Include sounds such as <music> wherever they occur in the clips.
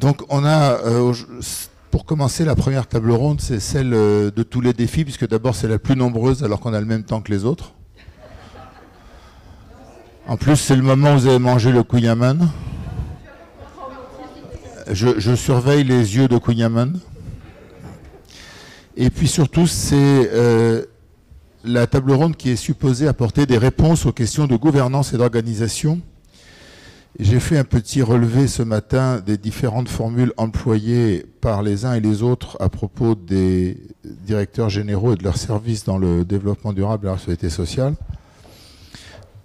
Donc on a, euh, pour commencer, la première table ronde, c'est celle euh, de tous les défis, puisque d'abord c'est la plus nombreuse alors qu'on a le même temps que les autres. En plus, c'est le moment où vous avez mangé le Kunyaman. Je, surveille les yeux de Kunyaman. Et puis surtout, c'est euh, la table ronde qui est supposée apporter des réponses aux questions de gouvernance et d'organisation j'ai fait un petit relevé ce matin des différentes formules employées par les uns et les autres à propos des directeurs généraux et de leurs services dans le développement durable et la société sociale.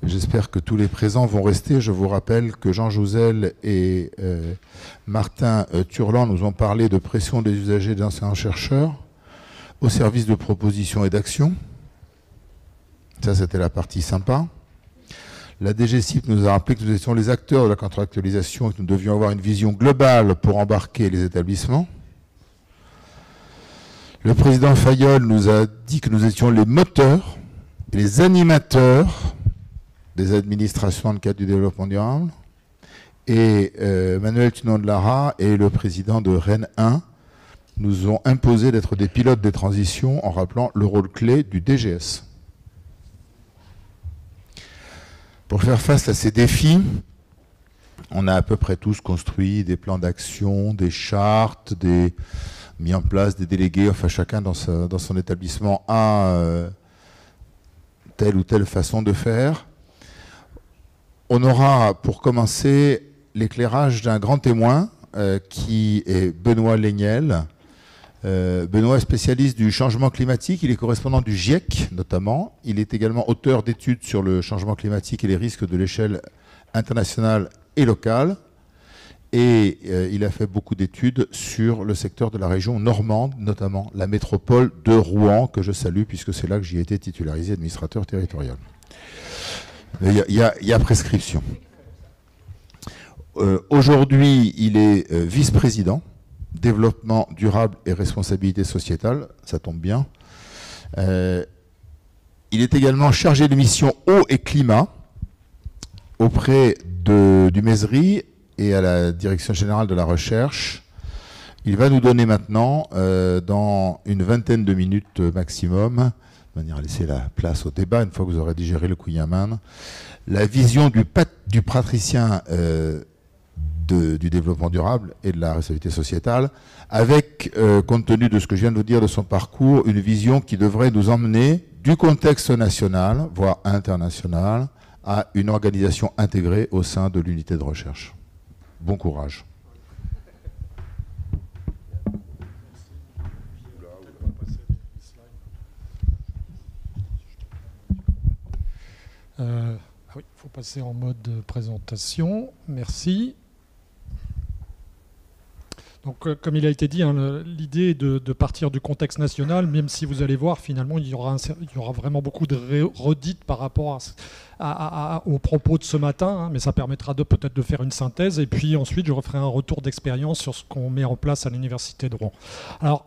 J'espère que tous les présents vont rester. Je vous rappelle que Jean Jouzel et euh, Martin euh, Turland nous ont parlé de pression des usagers et enseignants-chercheurs au service de proposition et d'action. Ça, c'était la partie sympa. La DGCIP nous a rappelé que nous étions les acteurs de la contractualisation et que nous devions avoir une vision globale pour embarquer les établissements. Le président Fayol nous a dit que nous étions les moteurs les animateurs des administrations dans le cadre du développement durable. Et euh, Manuel Tunon de Lara et le président de Rennes 1 nous ont imposé d'être des pilotes des transitions en rappelant le rôle clé du DGS. Pour faire face à ces défis, on a à peu près tous construit des plans d'action, des chartes, mis en place des délégués, enfin chacun dans, son établissement a euh, telle ou telle façon de faire. On aura pour commencer l'éclairage d'un grand témoin euh, qui est Benoît Léniel, Benoît est spécialiste du changement climatique, il est correspondant du GIEC notamment. Il est également auteur d'études sur le changement climatique et les risques de l'échelle internationale et locale. Et euh, il a fait beaucoup d'études sur le secteur de la région normande, notamment la métropole de Rouen, que je salue puisque c'est là que j'y ai été titularisé administrateur territorial. Il y, a prescription. Euh, aujourd'hui, il est vice-président développement durable et responsabilité sociétale, ça tombe bien. Euh, il est également chargé de mission eau et climat auprès de, du MESRI et à la Direction générale de la recherche. Il va nous donner maintenant, euh, dans une vingtaine de minutes maximum, de manière à laisser la place au débat, une fois que vous aurez digéré le Couillaman, la vision du, du praticien euh, du développement durable et de la responsabilité sociétale, avec, euh, compte tenu de ce que je viens de vous dire de son parcours, une vision qui devrait nous emmener du contexte national, voire international, à une organisation intégrée au sein de l'unité de recherche. Bon courage. Euh, ah oui, il faut passer en mode présentation. Merci. Donc, euh, comme il a été dit, hein, l'idée est de, partir du contexte national, même si vous allez voir, finalement, il y aura, vraiment beaucoup de redites par rapport aux propos de ce matin, hein, mais ça permettra peut-être de faire une synthèse. Et puis ensuite, je referai un retour d'expérience sur ce qu'on met en place à l'Université de Rouen. Alors,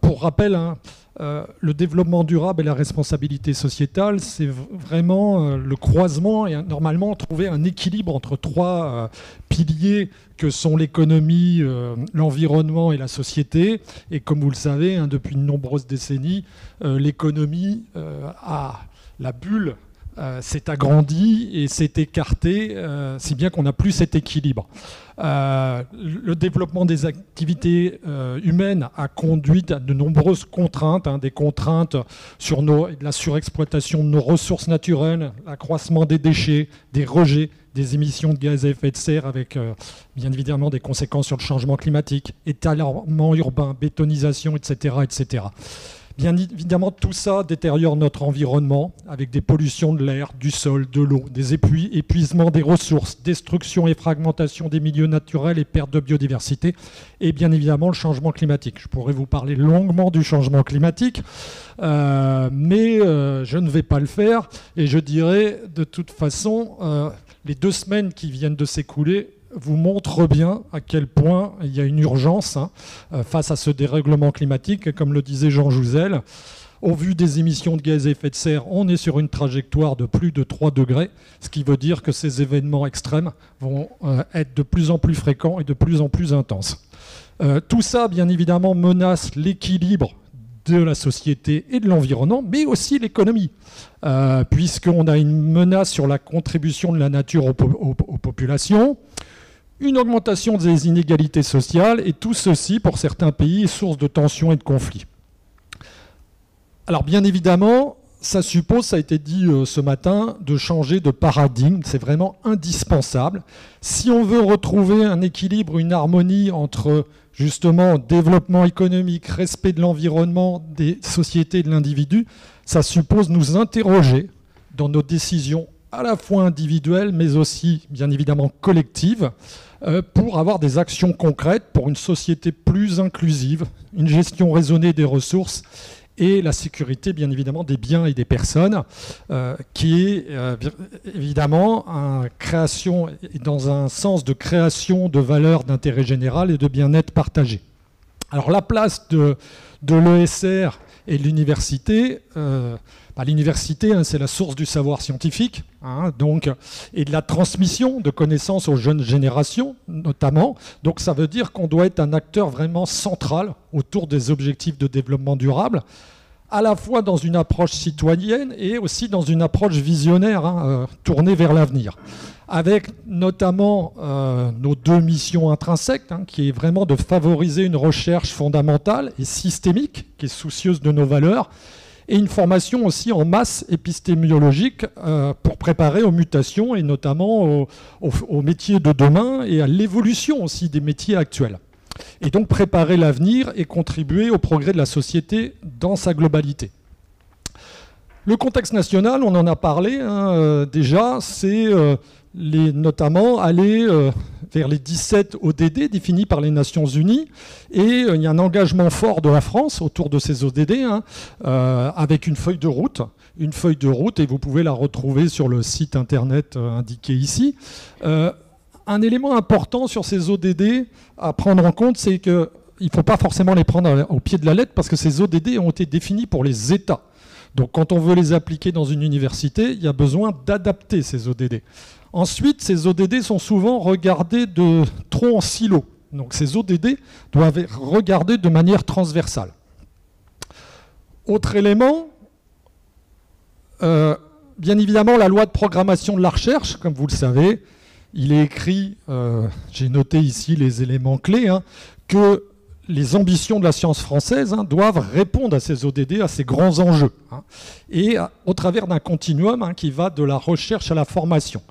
pour rappel, hein, euh, le développement durable et la responsabilité sociétale, c'est vraiment euh, le croisement et normalement trouver un équilibre entre trois piliers que sont l'économie, l'environnement et la société. Et comme vous le savez, hein, depuis de nombreuses décennies, l'économie a la bulle s'est agrandie et s'est écartée, si bien qu'on n'a plus cet équilibre. Euh, le développement des activités euh, humaines a conduit à de nombreuses contraintes, hein, des contraintes sur la surexploitation de nos ressources naturelles, l'accroissement des déchets, des rejets, des émissions de gaz à effet de serre avec euh, bien évidemment des conséquences sur le changement climatique, étalement urbain, bétonisation, etc. etc. Bien évidemment, tout ça détériore notre environnement avec des pollutions de l'air, du sol, de l'eau, des épuisements des ressources, destruction et fragmentation des milieux naturels et perte de biodiversité, et bien évidemment le changement climatique. Je pourrais vous parler longuement du changement climatique, euh, mais euh, je ne vais pas le faire, et je dirais de toute façon, euh, les deux semaines qui viennent de s'écouler vous montre bien à quel point il y a une urgence hein, euh, face à ce dérèglement climatique. Comme le disait Jean Jouzel, Au vu des émissions de gaz à effet de serre, on est sur une trajectoire de plus de 3 degrés, ce qui veut dire que ces événements extrêmes vont euh, être de plus en plus fréquents et de plus en plus intenses. Euh, tout ça, bien évidemment, menace l'équilibre de la société et de l'environnement, mais aussi l'économie, puisqu'on a une menace sur la contribution de la nature aux, populations, une augmentation des inégalités sociales, et tout ceci, pour certains pays, est source de tensions et de conflits. Alors bien évidemment, ça suppose, ça a été dit euh, ce matin, de changer de paradigme. C'est vraiment indispensable. Si on veut retrouver un équilibre, une harmonie entre justement développement économique, respect de l'environnement, des sociétés et de l'individu, ça suppose nous interroger dans nos décisions à la fois individuelles, mais aussi bien évidemment collectives, pour avoir des actions concrètes pour une société plus inclusive, une gestion raisonnée des ressources et la sécurité, bien évidemment, des biens et des personnes, euh, qui est euh, évidemment création, dans un sens de création de valeurs d'intérêt général et de bien-être partagé. Alors la place de l'ESR et l'université, euh, bah, l'université, hein, c'est la source du savoir scientifique, hein, donc, et de la transmission de connaissances aux jeunes générations, notamment. Donc ça veut dire qu'on doit être un acteur vraiment central autour des objectifs de développement durable, à la fois dans une approche citoyenne et aussi dans une approche visionnaire, hein, euh, tournée vers l'avenir avec notamment euh, nos deux missions intrinsèques, qui est vraiment de favoriser une recherche fondamentale et systémique, qui est soucieuse de nos valeurs, et une formation aussi en masse épistémiologique euh, pour préparer aux mutations et notamment aux, métiers de demain et à l'évolution aussi des métiers actuels. Et donc préparer l'avenir et contribuer au progrès de la société dans sa globalité. Le contexte national, on en a parlé hein, euh, déjà, c'est euh, notamment aller vers les 17 ODD définis par les Nations Unies. Et euh, il y a un engagement fort de la France autour de ces ODD, hein, euh, avec une feuille de route. Une feuille de route, et vous pouvez la retrouver sur le site internet euh, indiqué ici. Un élément important sur ces ODD à prendre en compte, c'est qu'il ne faut pas forcément les prendre au pied de la lettre, parce que ces ODD ont été définis pour les États. Donc quand on veut les appliquer dans une université, il y a besoin d'adapter ces ODD. Ensuite, ces ODD sont souvent regardés de trop en silo. Donc ces ODD doivent être regardés de manière transversale. Autre élément, euh, bien évidemment la loi de programmation de la recherche, comme vous le savez, il est écrit, euh, j'ai noté ici les éléments clés, hein, que les ambitions de la science française hein, doivent répondre à ces ODD, à ces grands enjeux, hein, et au travers d'un continuum qui va de la recherche à la formation.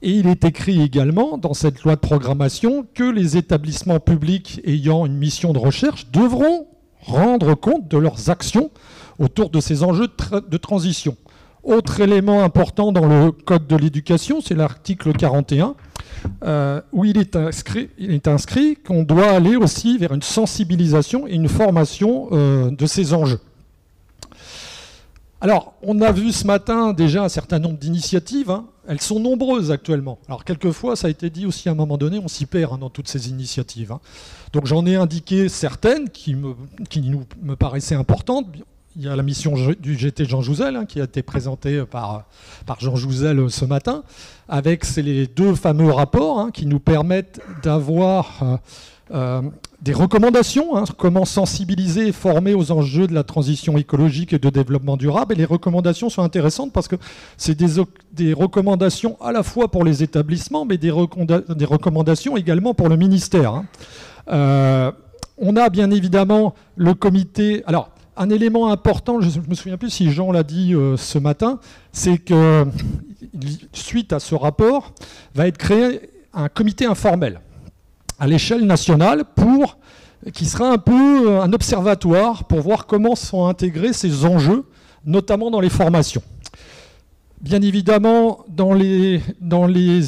Et il est écrit également dans cette loi de programmation que les établissements publics ayant une mission de recherche devront rendre compte de leurs actions autour de ces enjeux de transition. Autre élément important dans le Code de l'éducation, c'est l'article 41, euh, où il est inscrit, qu'on doit aller aussi vers une sensibilisation et une formation euh, de ces enjeux. Alors, on a vu ce matin déjà un certain nombre d'initiatives. Hein. Elles sont nombreuses actuellement. Alors, quelquefois, ça a été dit aussi à un moment donné, on s'y perd hein, dans toutes ces initiatives. Hein. Donc, j'en ai indiqué certaines qui, qui nous, me paraissaient importantes il y a la mission du GT Jean Jouzel hein, qui a été présentée par, par Jean Jouzel euh, ce matin, avec les deux fameux rapports hein, qui nous permettent d'avoir euh, euh, des recommandations, hein, comment sensibiliser et former aux enjeux de la transition écologique et de développement durable. Et les recommandations sont intéressantes parce que c'est des, des, recommandations à la fois pour les établissements, mais des, des recommandations également pour le ministère. on a bien évidemment le comité. Alors, un élément important, je ne me souviens plus si Jean l'a dit euh, ce matin, c'est que suite à ce rapport, va être créé un comité informel à l'échelle nationale pour qui sera un peu euh, un observatoire pour voir comment sont intégrés ces enjeux, notamment dans les formations. Bien évidemment, dans les,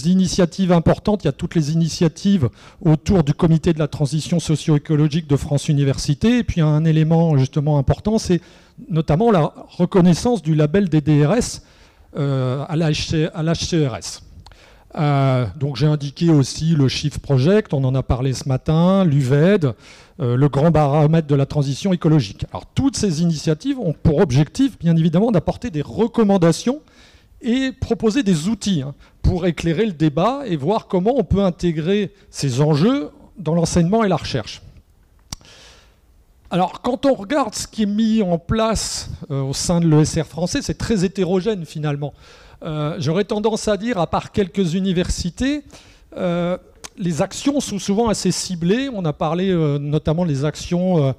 initiatives importantes, il y a toutes les initiatives autour du comité de la transition socio-écologique de France Université. Et puis un élément justement important, c'est notamment la reconnaissance du label des DRS euh, à l'HCRS. Euh, donc j'ai indiqué aussi le Shift Project, on en a parlé ce matin, l'UVED, euh, le grand baromètre de la transition écologique. Alors toutes ces initiatives ont pour objectif, bien évidemment, d'apporter des recommandations et proposer des outils hein, pour éclairer le débat et voir comment on peut intégrer ces enjeux dans l'enseignement et la recherche. Alors, quand on regarde ce qui est mis en place euh, au sein de l'ESR français, c'est très hétérogène finalement. Euh, j'aurais tendance à dire, à part quelques universités, euh, les actions sont souvent assez ciblées. On a parlé notamment des actions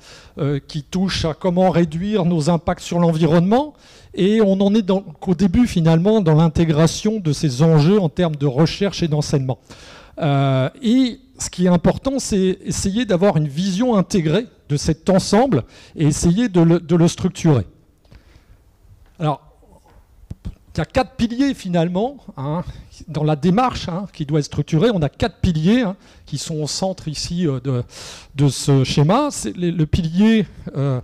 qui touchent à comment réduire nos impacts sur l'environnement. Et on en est qu'au début finalement dans l'intégration de ces enjeux en termes de recherche et d'enseignement. et ce qui est important, c'est essayer d'avoir une vision intégrée de cet ensemble et essayer de le, structurer. Alors, il y a quatre piliers finalement hein, dans la démarche hein, qui doit être structurée. On a quatre piliers hein, qui sont au centre ici euh, de, ce schéma. Le, pilier, euh,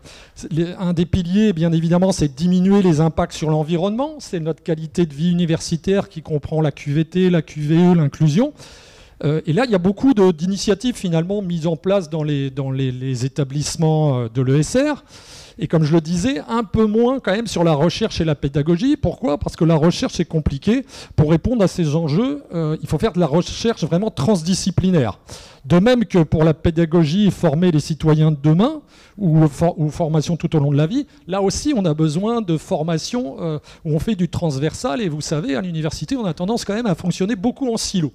un des piliers, bien évidemment, c'est diminuer les impacts sur l'environnement. C'est notre qualité de vie universitaire qui comprend la QVT, la QVE, l'inclusion. Euh, et là, il y a beaucoup d'initiatives finalement mises en place dans les, établissements de l'ESR. Et comme je le disais, un peu moins quand même sur la recherche et la pédagogie. Pourquoi? Parce que la recherche est compliquée. Pour répondre à ces enjeux, euh, il faut faire de la recherche vraiment transdisciplinaire. De même que pour la pédagogie former les citoyens de demain, ou, formation tout au long de la vie, là aussi on a besoin de formation où on fait du transversal. Et vous savez, à l'université, on a tendance quand même à fonctionner beaucoup en silo.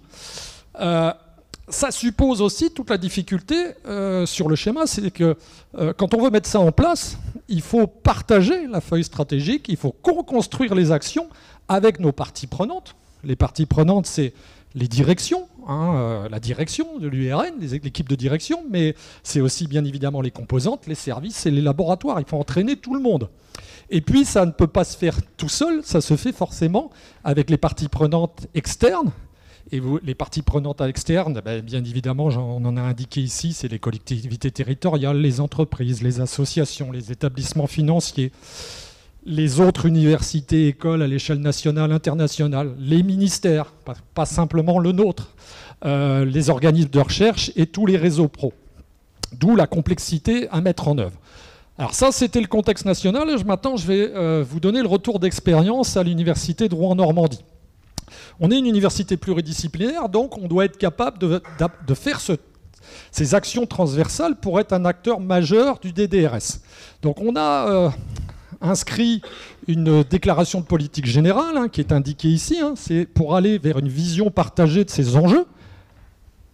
Euh, ça suppose aussi toute la difficulté euh, sur le schéma, c'est que euh, quand on veut mettre ça en place, il faut partager la feuille stratégique, il faut co-construire les actions avec nos parties prenantes. Les parties prenantes, c'est les directions, hein, la direction de l'URN, l'équipe de direction, mais c'est aussi bien évidemment les composantes, les services et les laboratoires. Il faut entraîner tout le monde. Et puis, ça ne peut pas se faire tout seul, ça se fait forcément avec les parties prenantes externes, et les parties prenantes à l'externe, ben, bien évidemment, on en a indiqué ici, c'est les collectivités territoriales, les entreprises, les associations, les établissements financiers, les autres universités, écoles à l'échelle nationale, internationale, les ministères, pas, simplement le nôtre, euh, les organismes de recherche et tous les réseaux pro. D'où la complexité à mettre en œuvre. Alors ça, c'était le contexte national. Maintenant, je vais euh, vous donner le retour d'expérience à l'université de Rouen-Normandie. On est une université pluridisciplinaire, donc on doit être capable de, faire ces actions transversales pour être un acteur majeur du DDRS. Donc on a euh, inscrit une déclaration de politique générale hein, qui est indiquée ici, hein. c'est pour aller vers une vision partagée de ces enjeux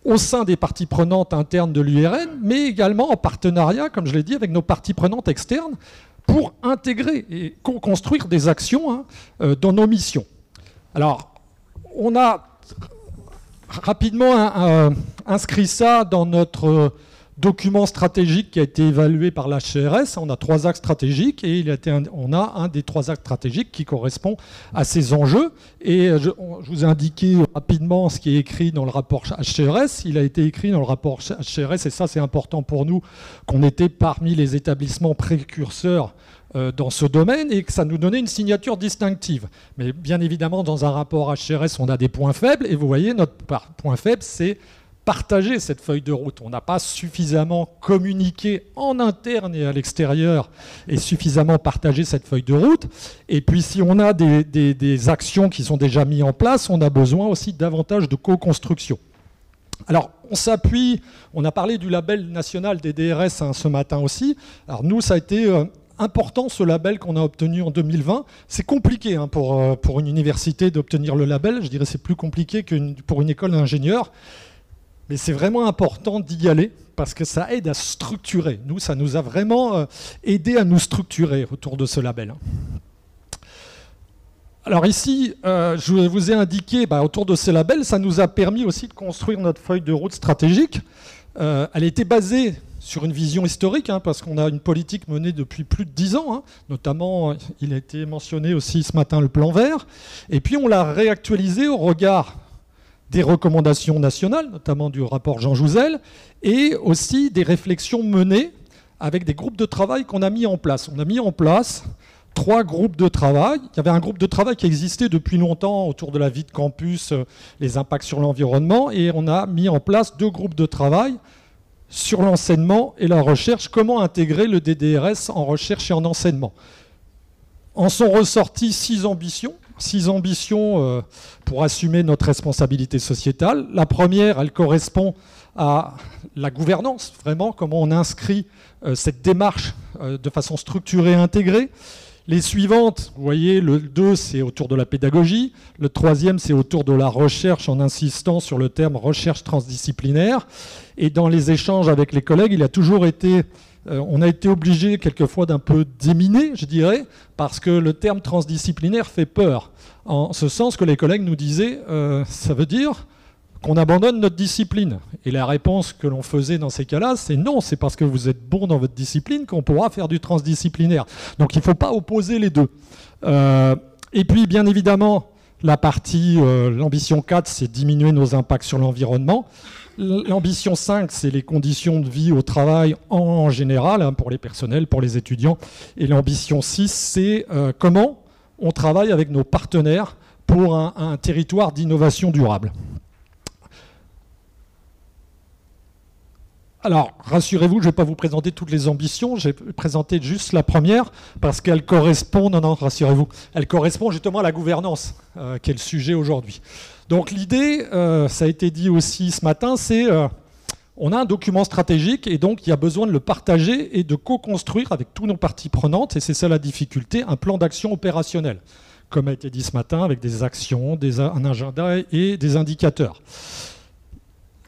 au sein des parties prenantes internes de l'URN, mais également en partenariat, comme je l'ai dit, avec nos parties prenantes externes pour intégrer et construire des actions hein, euh, dans nos missions. Alors, on a rapidement euh, inscrit ça dans notre document stratégique qui a été évalué par la HCRS. On a trois axes stratégiques et il on a un des trois axes stratégiques qui correspond à ces enjeux. Et je, vous ai indiqué rapidement ce qui est écrit dans le rapport HCRS. Il a été écrit dans le rapport HCRS et ça c'est important pour nous qu'on était parmi les établissements précurseurs euh, dans ce domaine et que ça nous donnait une signature distinctive. Mais bien évidemment, dans un rapport HRS, on a des points faibles et vous voyez, notre point faible, c'est partager cette feuille de route. On n'a pas suffisamment communiqué en interne et à l'extérieur et suffisamment partagé cette feuille de route. Et puis si on a des, actions qui sont déjà mises en place, on a besoin aussi davantage de co-construction. Alors, on s'appuie, on a parlé du label national des DRS hein, ce matin aussi. Alors, nous, ça a été euh, important ce label qu'on a obtenu en 2020. C'est compliqué hein, pour, euh, pour une université d'obtenir le label. Je dirais c'est plus compliqué que pour une école d'ingénieur. Mais c'est vraiment important d'y aller parce que ça aide à structurer. Nous, ça nous a vraiment euh, aidé à nous structurer autour de ce label. Hein. Alors ici, euh, je vous ai indiqué, bah, autour de ces labels, ça nous a permis aussi de construire notre feuille de route stratégique. elle était basée sur une vision historique, hein, parce qu'on a une politique menée depuis plus de dix ans, hein. notamment, il a été mentionné aussi ce matin le plan vert, et puis on l'a réactualisé au regard des recommandations nationales, notamment du rapport Jean Jouzel, et aussi des réflexions menées avec des groupes de travail qu'on a mis en place. On a mis en place trois groupes de travail. Il y avait un groupe de travail qui existait depuis longtemps autour de la vie de campus, euh, les impacts sur l'environnement, et on a mis en place deux groupes de travail sur l'enseignement et la recherche, comment intégrer le DDRS en recherche et en enseignement. En sont ressorties six ambitions, six ambitions euh, pour assumer notre responsabilité sociétale. La première, elle correspond à la gouvernance, vraiment, comment on inscrit euh, cette démarche de façon structurée et intégrée. Les suivantes, vous voyez, le 2, c'est autour de la pédagogie. Le troisième, c'est autour de la recherche en insistant sur le terme recherche transdisciplinaire. Et dans les échanges avec les collègues, il a toujours été, euh, on a été obligé quelquefois d'un peu déminer, je dirais, parce que le terme transdisciplinaire fait peur. En ce sens que les collègues nous disaient, euh, ça veut dire qu'on abandonne notre discipline. Et la réponse que l'on faisait dans ces cas-là, c'est non, c'est parce que vous êtes bon dans votre discipline qu'on pourra faire du transdisciplinaire. Donc il ne faut pas opposer les deux. Euh, et puis bien évidemment, la partie, euh, l'ambition 4, c'est diminuer nos impacts sur l'environnement. L'ambition 5, c'est les conditions de vie au travail en, général, hein, pour les personnels, pour les étudiants. Et l'ambition 6, c'est euh, comment on travaille avec nos partenaires pour un territoire d'innovation durable. Alors, rassurez-vous, je ne vais pas vous présenter toutes les ambitions, j'ai présenté juste la première, parce qu'elle correspond, non, non, rassurez-vous, elle correspond justement à la gouvernance, euh, qui est le sujet aujourd'hui. Donc l'idée, euh, ça a été dit aussi ce matin, c'est euh, on a un document stratégique et donc il y a besoin de le partager et de co-construire avec tous nos parties prenantes, et c'est ça la difficulté, un plan d'action opérationnel, comme a été dit ce matin, avec des actions, un agenda et des indicateurs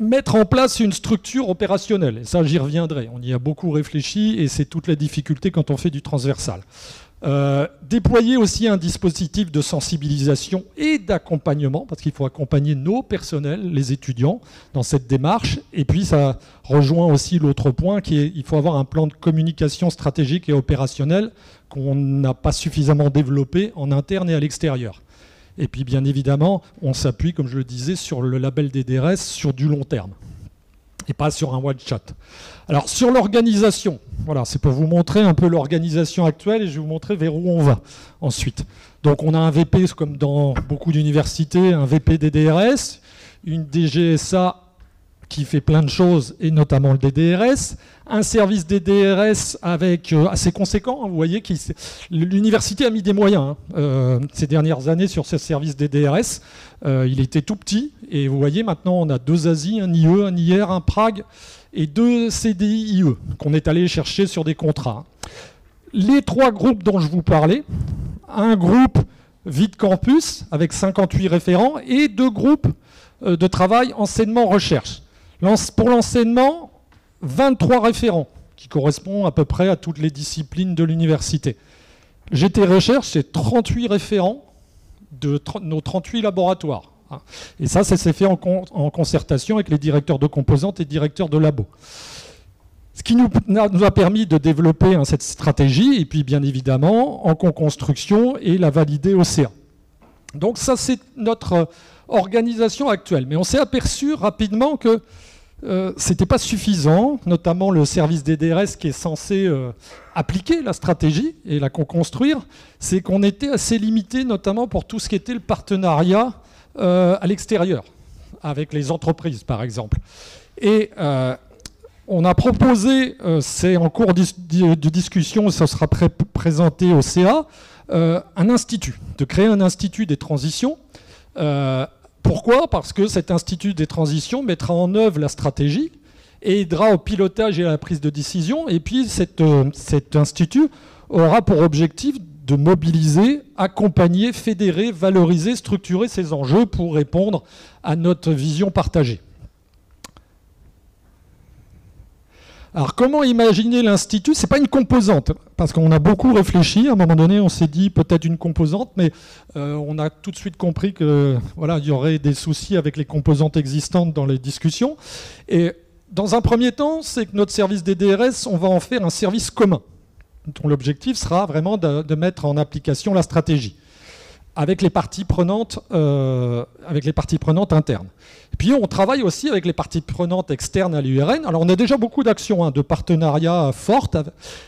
mettre en place une structure opérationnelle. Et ça, j'y reviendrai. On y a beaucoup réfléchi et c'est toute la difficulté quand on fait du transversal. Euh, déployer aussi un dispositif de sensibilisation et d'accompagnement, parce qu'il faut accompagner nos personnels, les étudiants, dans cette démarche. Et puis ça rejoint aussi l'autre point qui est il faut avoir un plan de communication stratégique et opérationnel qu'on n'a pas suffisamment développé en interne et à l'extérieur. Et puis bien évidemment, on s'appuie, comme je le disais, sur le label des DRS sur du long terme et pas sur un one-shot. Alors sur l'organisation, voilà, c'est pour vous montrer un peu l'organisation actuelle et je vais vous montrer vers où on va ensuite. Donc on a un VP, comme dans beaucoup d'universités, un VP des DRS, une DGSA qui fait plein de choses, et notamment le DDRS. Un service DDRS avec, euh, assez conséquent, hein, vous voyez, l'université a mis des moyens hein, euh, ces dernières années sur ce service DDRS. Euh, il était tout petit, et vous voyez, maintenant on a deux ASI, un IE, un IR, un Prague, et deux CDI IE qu'on est allé chercher sur des contrats. Les trois groupes dont je vous parlais, un groupe vide campus avec 58 référents et deux groupes de travail enseignement-recherche. Pour l'enseignement, 23 référents, qui correspondent à peu près à toutes les disciplines de l'université. GT Recherche, c'est 38 référents de nos 38 laboratoires. Hein. Et ça, ça s'est fait en, concertation avec les directeurs de composantes et directeurs de labo. Ce qui nous, a permis de développer hein, cette stratégie, et puis bien évidemment en co-construction et la valider au CA. Donc ça, c'est notre organisation actuelle. Mais on s'est aperçu rapidement que euh, ce n'était pas suffisant, notamment le service des DRS qui est censé euh, appliquer la stratégie et la construire, c'est qu'on était assez limité, notamment pour tout ce qui était le partenariat euh, à l'extérieur, avec les entreprises par exemple. Et on a proposé, c'est en cours de discussion, ça sera présenté au CA, un institut, de créer un institut des transitions pourquoi Parce que cet institut des transitions mettra en œuvre la stratégie et aidera au pilotage et à la prise de décision. Et puis euh, cet institut aura pour objectif de mobiliser, accompagner, fédérer, valoriser, structurer ces enjeux pour répondre à notre vision partagée. Alors comment imaginer l'institut? C'est pas une composante, parce qu'on a beaucoup réfléchi. À un moment donné, on s'est dit peut-être une composante, mais euh, on a tout de suite compris que voilà, il y aurait des soucis avec les composantes existantes dans les discussions. Et dans un premier temps, c'est que notre service des DRS, on va en faire un service commun, dont l'objectif sera vraiment de, mettre en application la stratégie. avec les parties prenantes, euh, avec les parties prenantes internes. Puis on travaille aussi avec les parties prenantes externes à l'URN. Alors on a déjà beaucoup d'actions hein, de partenariats fortes,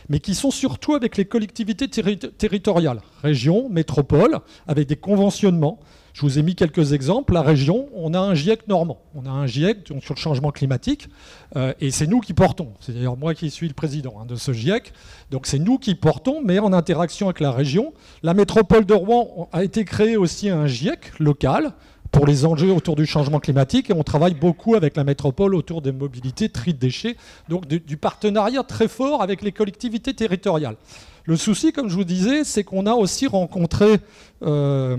mais qui sont surtout avec les collectivités territoriales, régions, métropoles, avec des conventionnements. Je vous ai mis quelques exemples. La région, on a un GIEC normand. On a un GIEC sur le changement climatique. Euh, et c'est nous qui portons. C'est d'ailleurs moi qui suis le président hein, de ce GIEC. Donc c'est nous qui portons, mais en interaction avec la région. La métropole de Rouen a été créée aussi un GIEC local pour les enjeux autour du changement climatique. Et on travaille beaucoup avec la métropole autour des mobilités, tri de déchets. Donc du, partenariat très fort avec les collectivités territoriales. Le souci, comme je vous disais, c'est qu'on a aussi rencontré... Euh,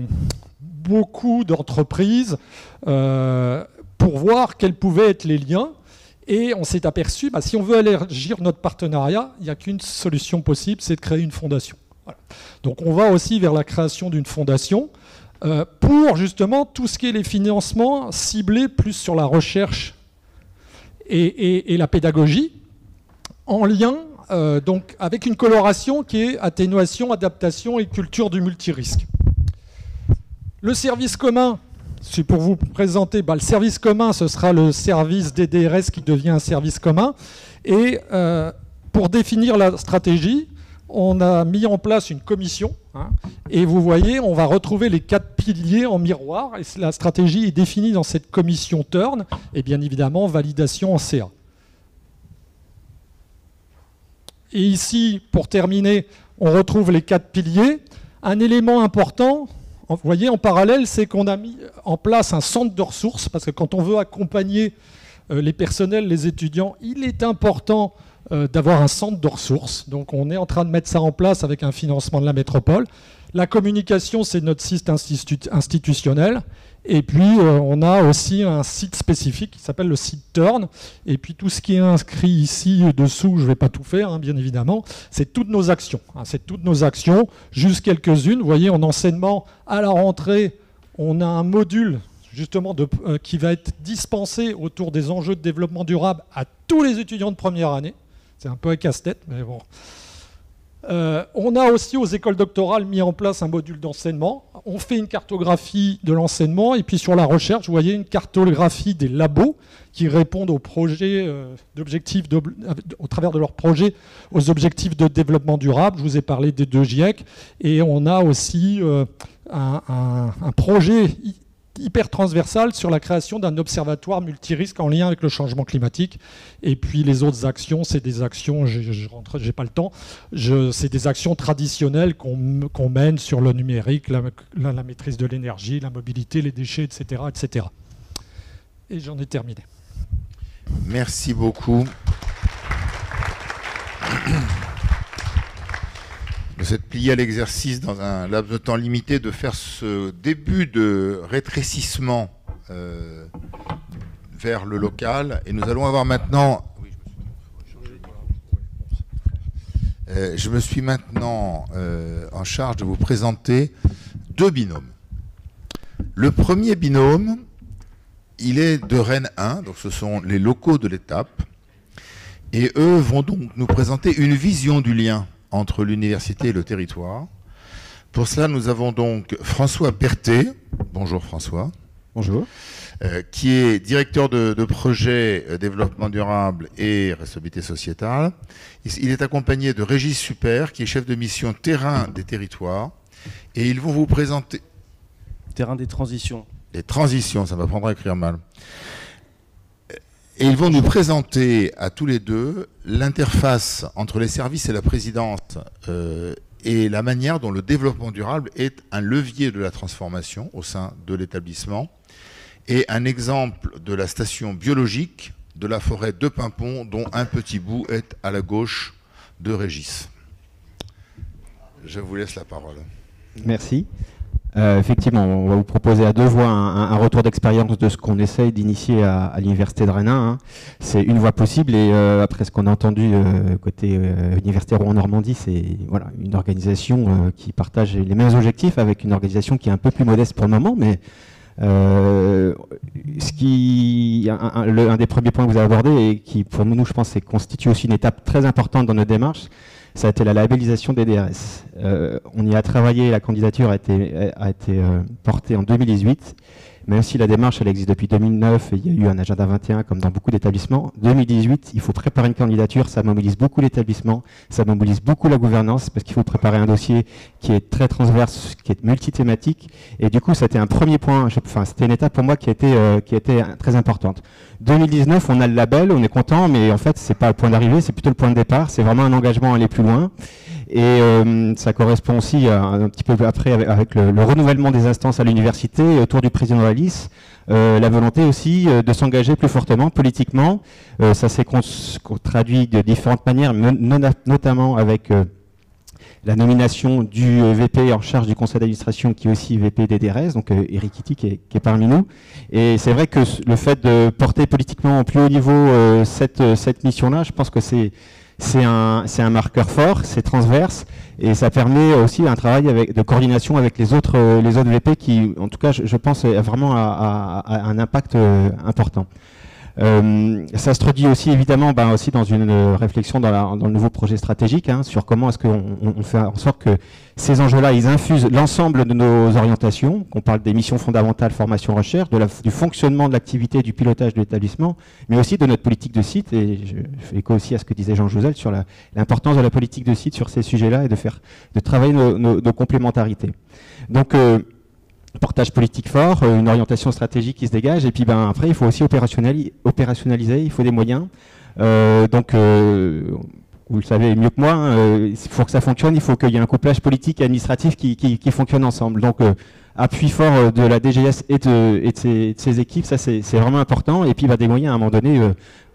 beaucoup d'entreprises euh, pour voir quels pouvaient être les liens. Et on s'est aperçu, bah, si on veut élargir notre partenariat, il n'y a qu'une solution possible, c'est de créer une fondation. Donc on va aussi vers la création d'une fondation euh, pour justement tout ce qui est les financements ciblés plus sur la recherche et, la pédagogie, en lien euh, donc avec une coloration qui est atténuation, adaptation et culture du multirisque. Le service commun, c'est pour vous présenter, bah, le service commun, ce sera le service des DRS qui devient un service commun. Et euh, pour définir la stratégie, on a mis en place une commission. Hein, et vous voyez, on va retrouver les quatre piliers en miroir. Et la stratégie est définie dans cette commission Turn. Et bien évidemment, validation en CA. Et ici, pour terminer, on retrouve les quatre piliers. Un élément important, vous voyez, en parallèle, c'est qu'on a mis en place un centre de ressources, parce que quand on veut accompagner euh, les personnels, les étudiants, il est important d'avoir un centre de ressources. Donc on est en train de mettre ça en place avec un financement de la métropole. La communication, c'est notre site institutionnel. Et puis, euh, on a aussi un site spécifique qui s'appelle le site Turn. Et puis, tout ce qui est inscrit ici dessous, je ne vais pas tout faire, hein, bien évidemment, c'est toutes nos actions. Hein. c'est toutes nos actions, juste quelques-unes. Vous voyez, en enseignement, à la rentrée, on a un module justement euh, qui va être dispensé autour des enjeux de développement durable à tous les étudiants de première année. C'est un peu un casse-tête, mais bon. Euh, on a aussi aux écoles doctorales mis en place un module d'enseignement. On fait une cartographie de l'enseignement et puis sur la recherche, vous voyez une cartographie des labos qui répondent aux projets euh, d'objectifs, au travers de leurs projets, aux objectifs de développement durable. Je vous ai parlé des deux GIEC et on a aussi euh, un, projet hyper transversale sur la création d'un observatoire multirisque en lien avec le changement climatique. Et puis les autres actions, c'est des actions, je rentre, j'ai pas le temps, c'est des actions traditionnelles qu'on mène sur le numérique, la, la maîtrise de l'énergie, la mobilité, les déchets, etc. etc. Et j'en ai terminé. Merci beaucoup. Vous êtes plié à l'exercice dans un laps de temps limité de faire ce début de rétrécissement euh, vers le local. Et nous allons avoir maintenant... Euh, je me suis maintenant euh, en charge de vous présenter deux binômes. Le premier binôme, il est de Rennes 1, donc ce sont les locaux de l'étape. Et eux vont donc nous présenter une vision du lien entre l'université et le territoire. Pour cela, nous avons donc François Berthet. Bonjour François. Bonjour. Euh, qui est directeur de, projet euh, développement durable et responsabilité sociétale. Il, est accompagné de Régis Super, qui est chef de mission terrain des territoires. Et ils vont vous présenter... Terrain des transitions. Des transitions, ça m'apprendra à écrire mal. Et ils vont nous présenter à tous les deux l'interface entre les services et la présidence euh, et la manière dont le développement durable est un levier de la transformation au sein de l'établissement et un exemple de la station biologique de la forêt de Pimpon dont un petit bout est à la gauche de Régis. Je vous laisse la parole. Merci. Euh, effectivement, on va vous proposer à deux voix un, retour d'expérience de ce qu'on essaye d'initier à, l'université de Rennes. Hein. C'est une voie possible et euh, après ce qu'on a entendu euh, côté université Rouen-Normandie, c'est voilà, une organisation qui partage les mêmes objectifs avec une organisation qui est un peu plus modeste pour le moment, mais ce qui, un, des premiers points que vous avez abordé et qui pour nous, je pense, constitue aussi une étape très importante dans notre démarche, ça a été la labellisation des DRS. on y a travaillé, la candidature a été, été portée en 2018 même si la démarche elle existe depuis 2009 et il y a eu un agenda 21 comme dans beaucoup d'établissements, 2018, il faut préparer une candidature, ça mobilise beaucoup l'établissement, ça mobilise beaucoup la gouvernance parce qu'il faut préparer un dossier qui est très transverse, qui est multithématique. Et du coup, c'était un premier point, enfin, c'était une étape pour moi qui été, euh, qui était très importante. 2019, on a le label, on est content, mais en fait, c'est pas le point d'arrivée, c'est plutôt le point de départ, c'est vraiment un engagement à aller plus loin. Et euh, ça correspond aussi un petit peu après avec, le, renouvellement des instances à l'université autour du président Alice. Euh, la volonté aussi euh, de s'engager plus fortement politiquement. ça s'est traduit de différentes manières, notamment avec la nomination du VP en charge du conseil d'administration qui est aussi VP des DRS, donc Eric Kitty qui est, parmi nous. Et c'est vrai que le fait de porter politiquement au plus haut niveau cette mission-là, je pense que c'est c'est un, un, marqueur fort, c'est transverse, et ça permet aussi un travail avec, de coordination avec les autres, les autres VP qui, en tout cas, je, pense, a vraiment un impact euh, important. Euh, ça se traduit aussi évidemment ben, aussi dans une euh, réflexion dans, la, dans le nouveau projet stratégique hein, sur comment est-ce qu'on on fait en sorte que ces enjeux-là, ils infusent l'ensemble de nos orientations, qu'on parle des missions fondamentales, formation, recherche, de la, du fonctionnement de l'activité, du pilotage de l'établissement, mais aussi de notre politique de site. Et je fais écho aussi à ce que disait Jean Josel sur l'importance de la politique de site sur ces sujets-là et de faire de travailler nos, nos, nos complémentarités. Donc euh, portage politique fort, euh, une orientation stratégique qui se dégage, et puis ben, après, il faut aussi opérationnaliser, il faut des moyens. Euh, donc, euh, vous le savez mieux que moi, hein, pour que ça fonctionne, il faut qu'il y ait un couplage politique et administratif qui, qui, fonctionne ensemble. Donc, appui fort de la DGS et de, et de, ses, équipes, ça c'est vraiment important. Et puis, bah, des moyens, à un moment donné,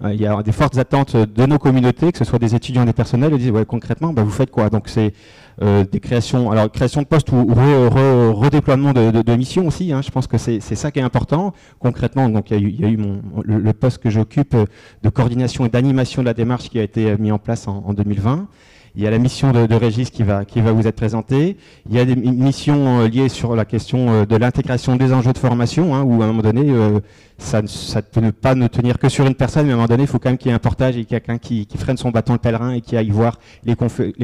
il y a des fortes attentes de nos communautés, que ce soit des étudiants, des personnels, ils disent, ouais, concrètement, bah, vous faites quoi? Donc, c'est euh, des créations, alors création de postes ou redéploiement de, missions aussi. Hein. je pense que c'est ça qui est important. Concrètement, donc il y a eu, mon, le, poste que j'occupe de coordination et d'animation de la démarche qui a été mis en place en, en 2020. Il y a la mission de, de, Régis qui va, vous être présentée. Il y a des missions euh, liées sur la question euh, de l'intégration des enjeux de formation, hein, où à un moment donné, euh, ça, ne peut pas ne tenir que sur une personne, mais à un moment donné, il faut quand même qu'il y ait un portage et quelqu'un qui, freine son bâton le pèlerin et qui aille voir les,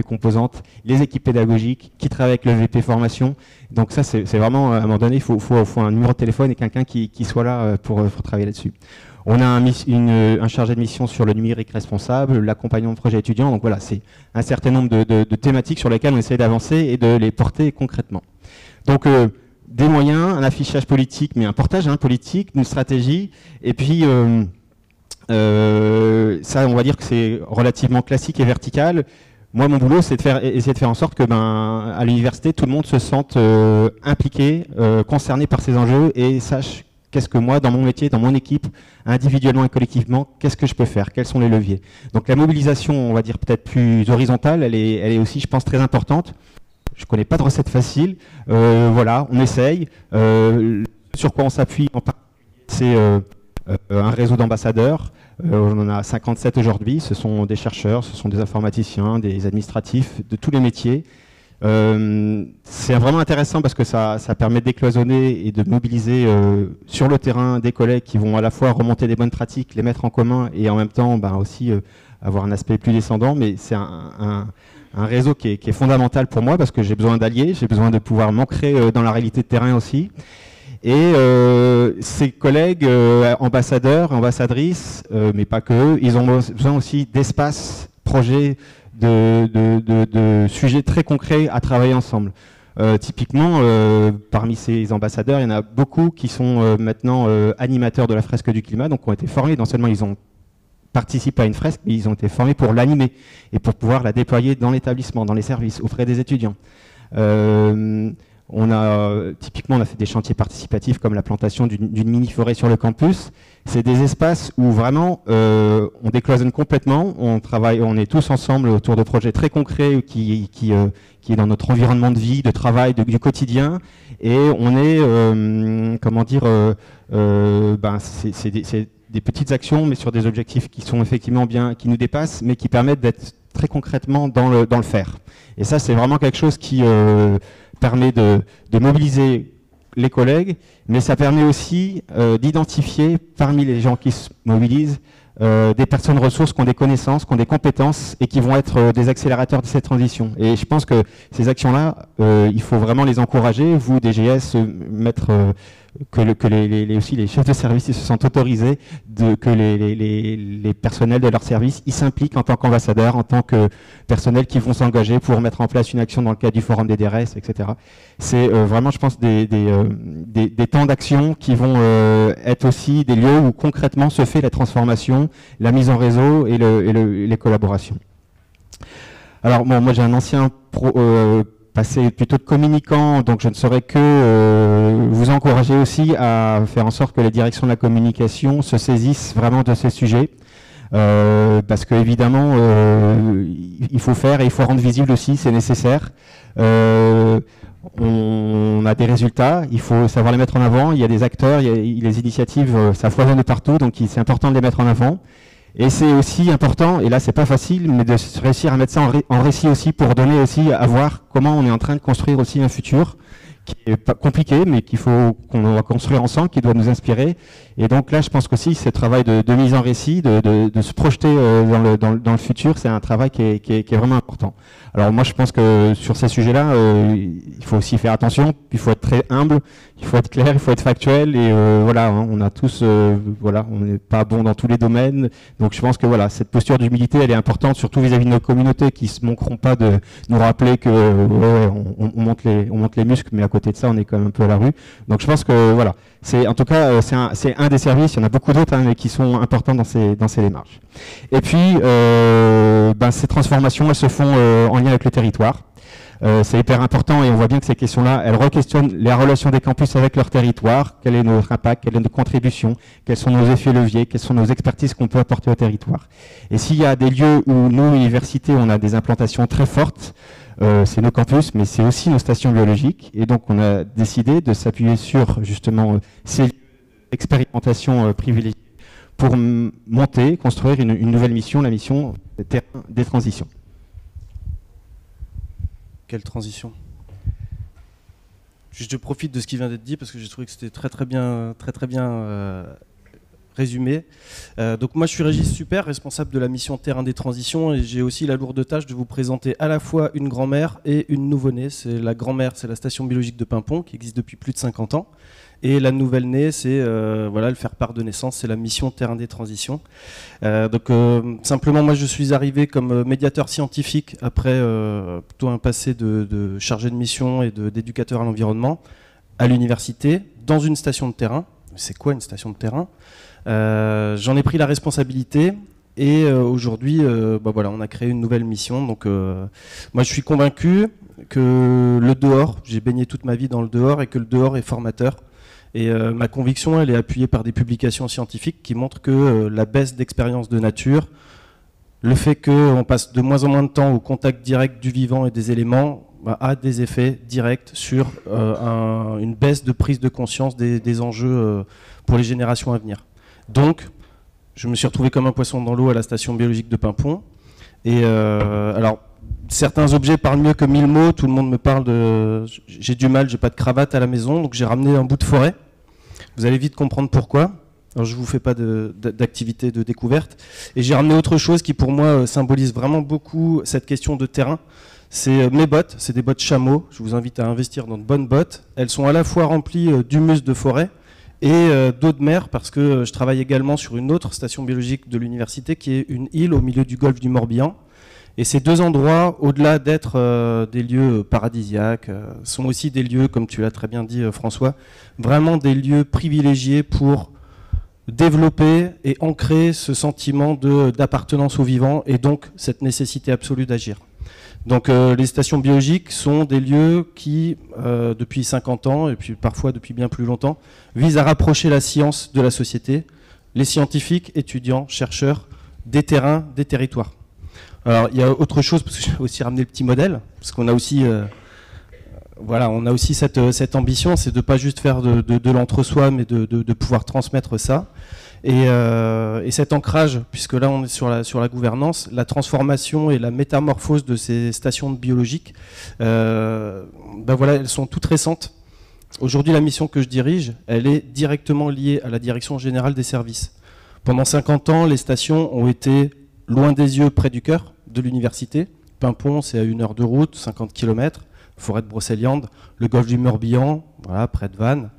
composantes, les équipes pédagogiques, qui travaille avec le VP formation. Donc ça, c'est vraiment, à un moment donné, il faut, un numéro de téléphone et quelqu'un qui, soit là pour, pour travailler là-dessus. On a un, chargé de mission sur le numérique responsable, l'accompagnement de projets étudiants. Donc voilà, c'est un certain nombre de, thématiques sur lesquelles on essaie d'avancer et de les porter concrètement. Donc euh, des moyens, un affichage politique, mais un portage hein, politique, une stratégie, et puis euh, euh, ça, on va dire que c'est relativement classique et vertical. Moi, mon boulot, c'est de faire, de faire en sorte que, ben, à l'université, tout le monde se sente impliqué, concerné par ces enjeux et sache Qu'est-ce que moi, dans mon métier, dans mon équipe, individuellement et collectivement, qu'est-ce que je peux faire? Quels sont les leviers? Donc la mobilisation, on va dire peut-être plus horizontale, elle est, aussi, je pense, très importante. Je ne connais pas de recette facile. Euh, voilà, on essaye. Euh, sur quoi on s'appuie en c'est euh, un réseau d'ambassadeurs. on en a 57 aujourd'hui. Ce sont des chercheurs, ce sont des informaticiens, des administratifs de tous les métiers euh, c'est vraiment intéressant parce que ça, ça permet d'écloisonner et de mobiliser euh, sur le terrain des collègues qui vont à la fois remonter des bonnes pratiques, les mettre en commun et en même temps ben, aussi euh, avoir un aspect plus descendant. Mais c'est un, réseau qui est, qui est, fondamental pour moi parce que j'ai besoin d'alliés, j'ai besoin de pouvoir m'ancrer dans la réalité de terrain aussi. Et ces collègues ambassadeurs, ambassadrices, mais pas que eux, ils ont besoin aussi d'espace, projets, de, sujets très concrets à travailler ensemble. Euh, typiquement, euh, parmi ces ambassadeurs, il y en a beaucoup qui sont euh, maintenant animateurs de la fresque du climat, donc ont été formés. Non seulement ils ont participé à une fresque, mais ils ont été formés pour l'animer et pour pouvoir la déployer dans l'établissement, dans les services, auprès des étudiants. On a typiquement on a fait des chantiers participatifs comme la plantation d'une mini forêt sur le campus. C'est des espaces où vraiment euh, on décloisonne complètement. On travaille, on est tous ensemble autour de projets très concrets qui qui, euh, qui est dans notre environnement de vie, de travail, du quotidien. Et on est euh, comment dire, ben c'est des, des petites actions, mais sur des objectifs qui sont effectivement bien, qui nous dépassent, mais qui permettent d'être très concrètement dans le dans le faire. Et ça, c'est vraiment quelque chose qui permet de, mobiliser les collègues, mais ça permet aussi euh, d'identifier parmi les gens qui se mobilisent euh, des personnes ressources qui ont des connaissances, qui ont des compétences et qui vont être euh, des accélérateurs de cette transition. Et je pense que ces actions-là, il faut vraiment les encourager. Vous, DGS, mettre que, le, que les, les, aussi les chefs de service ils se sentent autorisés, de, que les, les, personnels de leur service ils s'impliquent en tant qu'ambassadeurs, en tant que personnels qui vont s'engager pour mettre en place une action dans le cadre du forum des DRS, etc. C'est euh, vraiment, je pense, des, des, euh, des, des temps d'action qui vont euh, être aussi des lieux où concrètement se fait la transformation, la mise en réseau et, le, et le, les collaborations. Alors bon, moi j'ai un ancien pro, passer plutôt de communicant, donc je ne saurais que euh, vous encourager aussi à faire en sorte que les directions de la communication se saisissent vraiment de ces sujets. Euh, parce que évidemment, euh, il faut faire et il faut rendre visible aussi, c'est nécessaire. on, a des résultats, il faut savoir les mettre en avant. Il y a des acteurs, il y a, les initiatives, ça foisonne de partout, donc c'est important de les mettre en avant. Et c'est aussi important, et là c'est pas facile, mais de réussir à mettre ça en, récit aussi pour donner aussi à voir comment on est en train de construire aussi un futur qui est pas compliqué, mais qu'il faut qu'on va construire ensemble, qui doit nous inspirer. Et donc là, je pense qu'aussi ce travail de, mise en récit, de, de, se projeter euh, dans, le, dans, dans, le, futur, c'est un travail qui est, qui, est, qui est, vraiment important. Alors moi, je pense que sur ces sujets-là, euh, il faut aussi faire attention. Il faut être très humble, il faut être clair, il faut être factuel. Et euh, voilà, hein, on a tous, euh, voilà, on n'est pas bon dans tous les domaines. Donc je pense que voilà, cette posture d'humilité, elle est importante, surtout vis-à-vis de nos communautés qui se manqueront pas de nous rappeler que ouais, on, on, monte les, on monte les muscles, mais à côté de ça, on est quand même un peu à la rue. Donc je pense que voilà, c'est en tout cas c'est un, un, des services. Il y en a beaucoup d'autres, hein, mais qui sont importants dans ces dans ces démarches. Et puis ben, ces transformations, elles se font en lien avec le territoire. Euh, c'est hyper important et on voit bien que ces questions-là, elles requestionnent les relations des campus avec leur territoire, quel est notre impact, quelle est notre contribution, quels sont nos effets leviers, quelles sont nos expertises qu'on peut apporter au territoire? Et s'il y a des lieux où nous, universités, on a des implantations très fortes, euh, c'est nos campus, mais c'est aussi nos stations biologiques. Et donc, on a décidé de s'appuyer sur justement ces expérimentations privilégiées pour monter, construire une, nouvelle mission, la mission des transitions. Quelle transition? Je profite de ce qui vient d'être dit parce que j'ai trouvé que c'était très très bien, très très bien euh, résumé. Euh, donc moi je suis Régis Super, responsable de la mission Terrain des Transitions et j'ai aussi la lourde tâche de vous présenter à la fois une grand-mère et une nouveau-née. C'est la grand-mère, c'est la station biologique de Pimpon qui existe depuis plus de 50 ans. Et la nouvelle-née, c'est euh, voilà, le faire part de naissance, c'est la mission Terrain des Transitions. Euh, donc euh, simplement, moi je suis arrivé comme médiateur scientifique après plutôt un passé de, chargé de mission et d'éducateur à l'environnement à l'université, dans une station de terrain. C'est quoi une station de terrain? J'en ai pris la responsabilité et aujourd'hui, bah voilà, on a créé une nouvelle mission. Donc, moi, je suis convaincu que le dehors, j'ai baigné toute ma vie dans le dehors et que le dehors est formateur. Et euh, ma conviction, elle est appuyée par des publications scientifiques qui montrent que euh, la baisse d'expérience de nature, le fait qu'on passe de moins en moins de temps au contact direct du vivant et des éléments, bah, a des effets directs sur euh, une baisse de prise de conscience des, enjeux pour les générations à venir. Donc, je me suis retrouvé comme un poisson dans l'eau à la station biologique de Pimpon. Et alors, certains objets parlent mieux que mille mots. Tout le monde me parle de. J'ai du mal, j'ai pas de cravate à la maison, donc j'ai ramené un bout de forêt. Vous allez vite comprendre pourquoi. Alors je vous fais pas d'activité de, découverte. Et j'ai ramené autre chose qui pour moi euh, symbolise vraiment beaucoup cette question de terrain. C'est euh, mes bottes, c'est des bottes chameau. Je vous invite à investir dans de bonnes bottes. Elles sont à la fois remplies euh, d'humus de forêt et d'eau de mer parce que je travaille également sur une autre station biologique de l'université qui est une île au milieu du golfe du Morbihan et ces deux endroits, au-delà d'être euh, des lieux paradisiaques, euh, sont aussi des lieux, comme tu l'as très bien dit euh, François, vraiment des lieux privilégiés pour développer et ancrer ce sentiment d'appartenance au vivant et donc cette nécessité absolue d'agir. Donc les stations biologiques sont des lieux qui, depuis 50 ans, et puis parfois depuis bien plus longtemps, visent à rapprocher la science de la société, les scientifiques, étudiants, chercheurs, des terrains, des territoires. Alors, il y a autre chose, parce que j'ai aussi ramené le petit modèle, parce qu'on a aussi, euh, voilà, on a aussi cette, euh, ambition, c'est de ne pas juste faire de, l'entre-soi, mais de, pouvoir transmettre ça. Et, euh, et, cet ancrage, puisque là on est sur la, sur la gouvernance, la transformation et la métamorphose de ces stations biologiques, ben voilà, elles sont toutes récentes. Aujourd'hui, la mission que je dirige, elle est directement liée à la direction générale des services. Pendant 50 ans, les stations ont été loin des yeux, près du cœur de l'université. Pimpon, c'est à une heure de route, 50 km. Forêt de Brocéliande, le golfe du Morbihan, voilà, près de Vannes.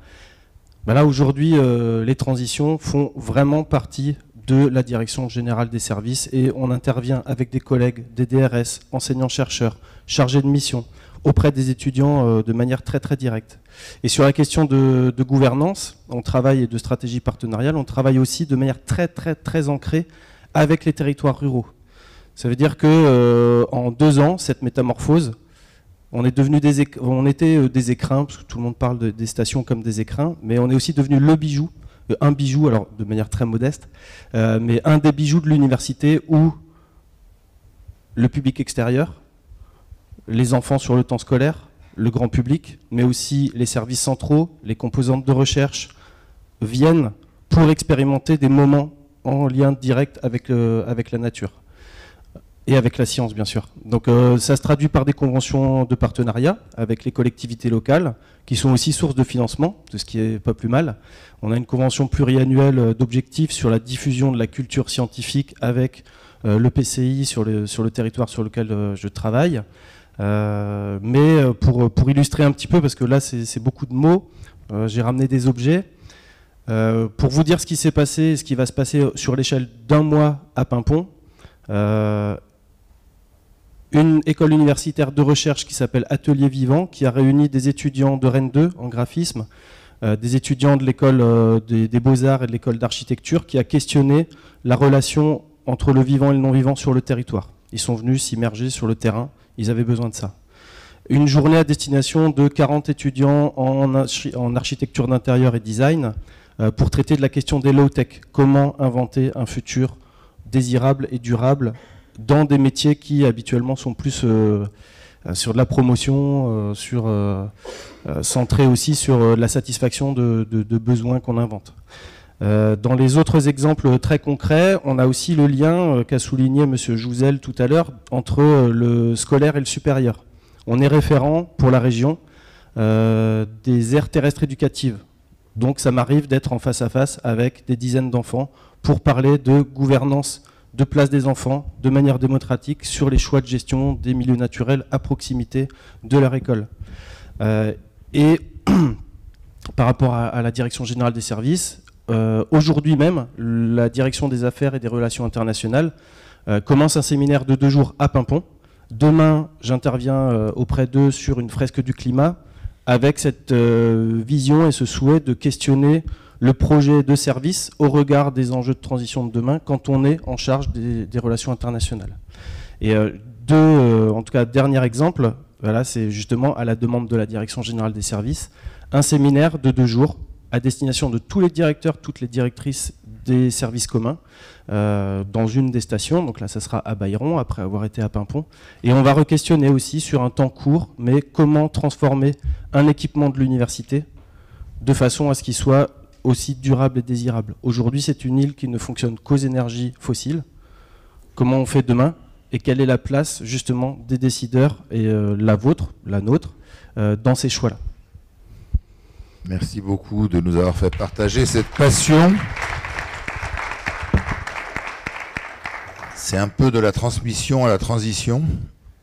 Ben là, aujourd'hui, euh, les transitions font vraiment partie de la direction générale des services et on intervient avec des collègues, des DRS, enseignants-chercheurs, chargés de mission, auprès des étudiants euh, de manière très très directe. Et sur la question de, gouvernance, on travaille et de stratégie partenariale, on travaille aussi de manière très très très ancrée avec les territoires ruraux. Ça veut dire que euh, en deux ans, cette métamorphose, on est devenu des était euh, des écrins, parce que tout le monde parle des stations comme des écrins, mais on est aussi devenu le bijou, un bijou, alors de manière très modeste, mais un des bijoux de l'université où le public extérieur, les enfants sur le temps scolaire, le grand public, mais aussi les services centraux, les composantes de recherche, viennent pour expérimenter des moments en lien direct avec, euh, avec la nature et avec la science, bien sûr. Donc euh, ça se traduit par des conventions de partenariat avec les collectivités locales, qui sont aussi source de financement, de ce qui est pas plus mal. On a une convention pluriannuelle d'objectifs sur la diffusion de la culture scientifique avec euh, le PCI sur le, sur le territoire sur lequel je travaille. Mais pour, pour, illustrer un petit peu, parce que là c'est beaucoup de mots, j'ai ramené des objets. Pour vous dire ce qui s'est passé et ce qui va se passer sur l'échelle d'un mois à Pimpon, une école universitaire de recherche qui s'appelle Atelier Vivant, qui a réuni des étudiants de Rennes 2 en graphisme, des étudiants de l'école des, beaux-arts et de l'école d'architecture, qui a questionné la relation entre le vivant et le non-vivant sur le territoire. Ils sont venus s'immerger sur le terrain ils avaient besoin de ça. Une journée à destination de 40 étudiants en, architecture d'intérieur et design euh, pour traiter de la question des low-tech. Comment inventer un futur désirable et durable dans des métiers qui habituellement sont plus euh, euh, sur de la promotion, sur, centrés aussi sur la satisfaction de besoins qu'on invente. Euh, dans les autres exemples très concrets, on a aussi le lien euh, qu'a souligné M. Jouzel tout à l'heure entre euh, le scolaire et le supérieur. On est référent pour la région des aires terrestres éducatives. Donc ça m'arrive d'être en face à face avec des dizaines d'enfants pour parler de gouvernance de place des enfants de manière démocratique sur les choix de gestion des milieux naturels à proximité de leur école. et <clears throat> par rapport à, la direction générale des services, euh, aujourd'hui même, la direction des affaires et des relations internationales euh, commence un séminaire de deux jours à Pimpon. Demain, j'interviens euh, auprès d'eux sur une fresque du climat avec cette vision et ce souhait de questionner le projet de service au regard des enjeux de transition de demain quand on est en charge des, relations internationales. Et deux, en tout cas, dernier exemple, c'est justement à la demande de la Direction générale des services, un séminaire de deux jours à destination de tous les directeurs, toutes les directrices des services communs euh, dans une des stations. Donc là, ça sera à Bayron, après avoir été à Pimpon. Et on va re-questionner aussi sur un temps court, mais comment transformer un équipement de l'université de façon à ce qu'il soit aussi durable et désirable. Aujourd'hui, c'est une île qui ne fonctionne qu'aux énergies fossiles. Comment on fait demain Et quelle est la place justement des décideurs, et euh, la vôtre, la nôtre, euh, dans ces choix-là? Merci beaucoup de nous avoir fait partager cette passion. C'est un peu de la transmission à la transition.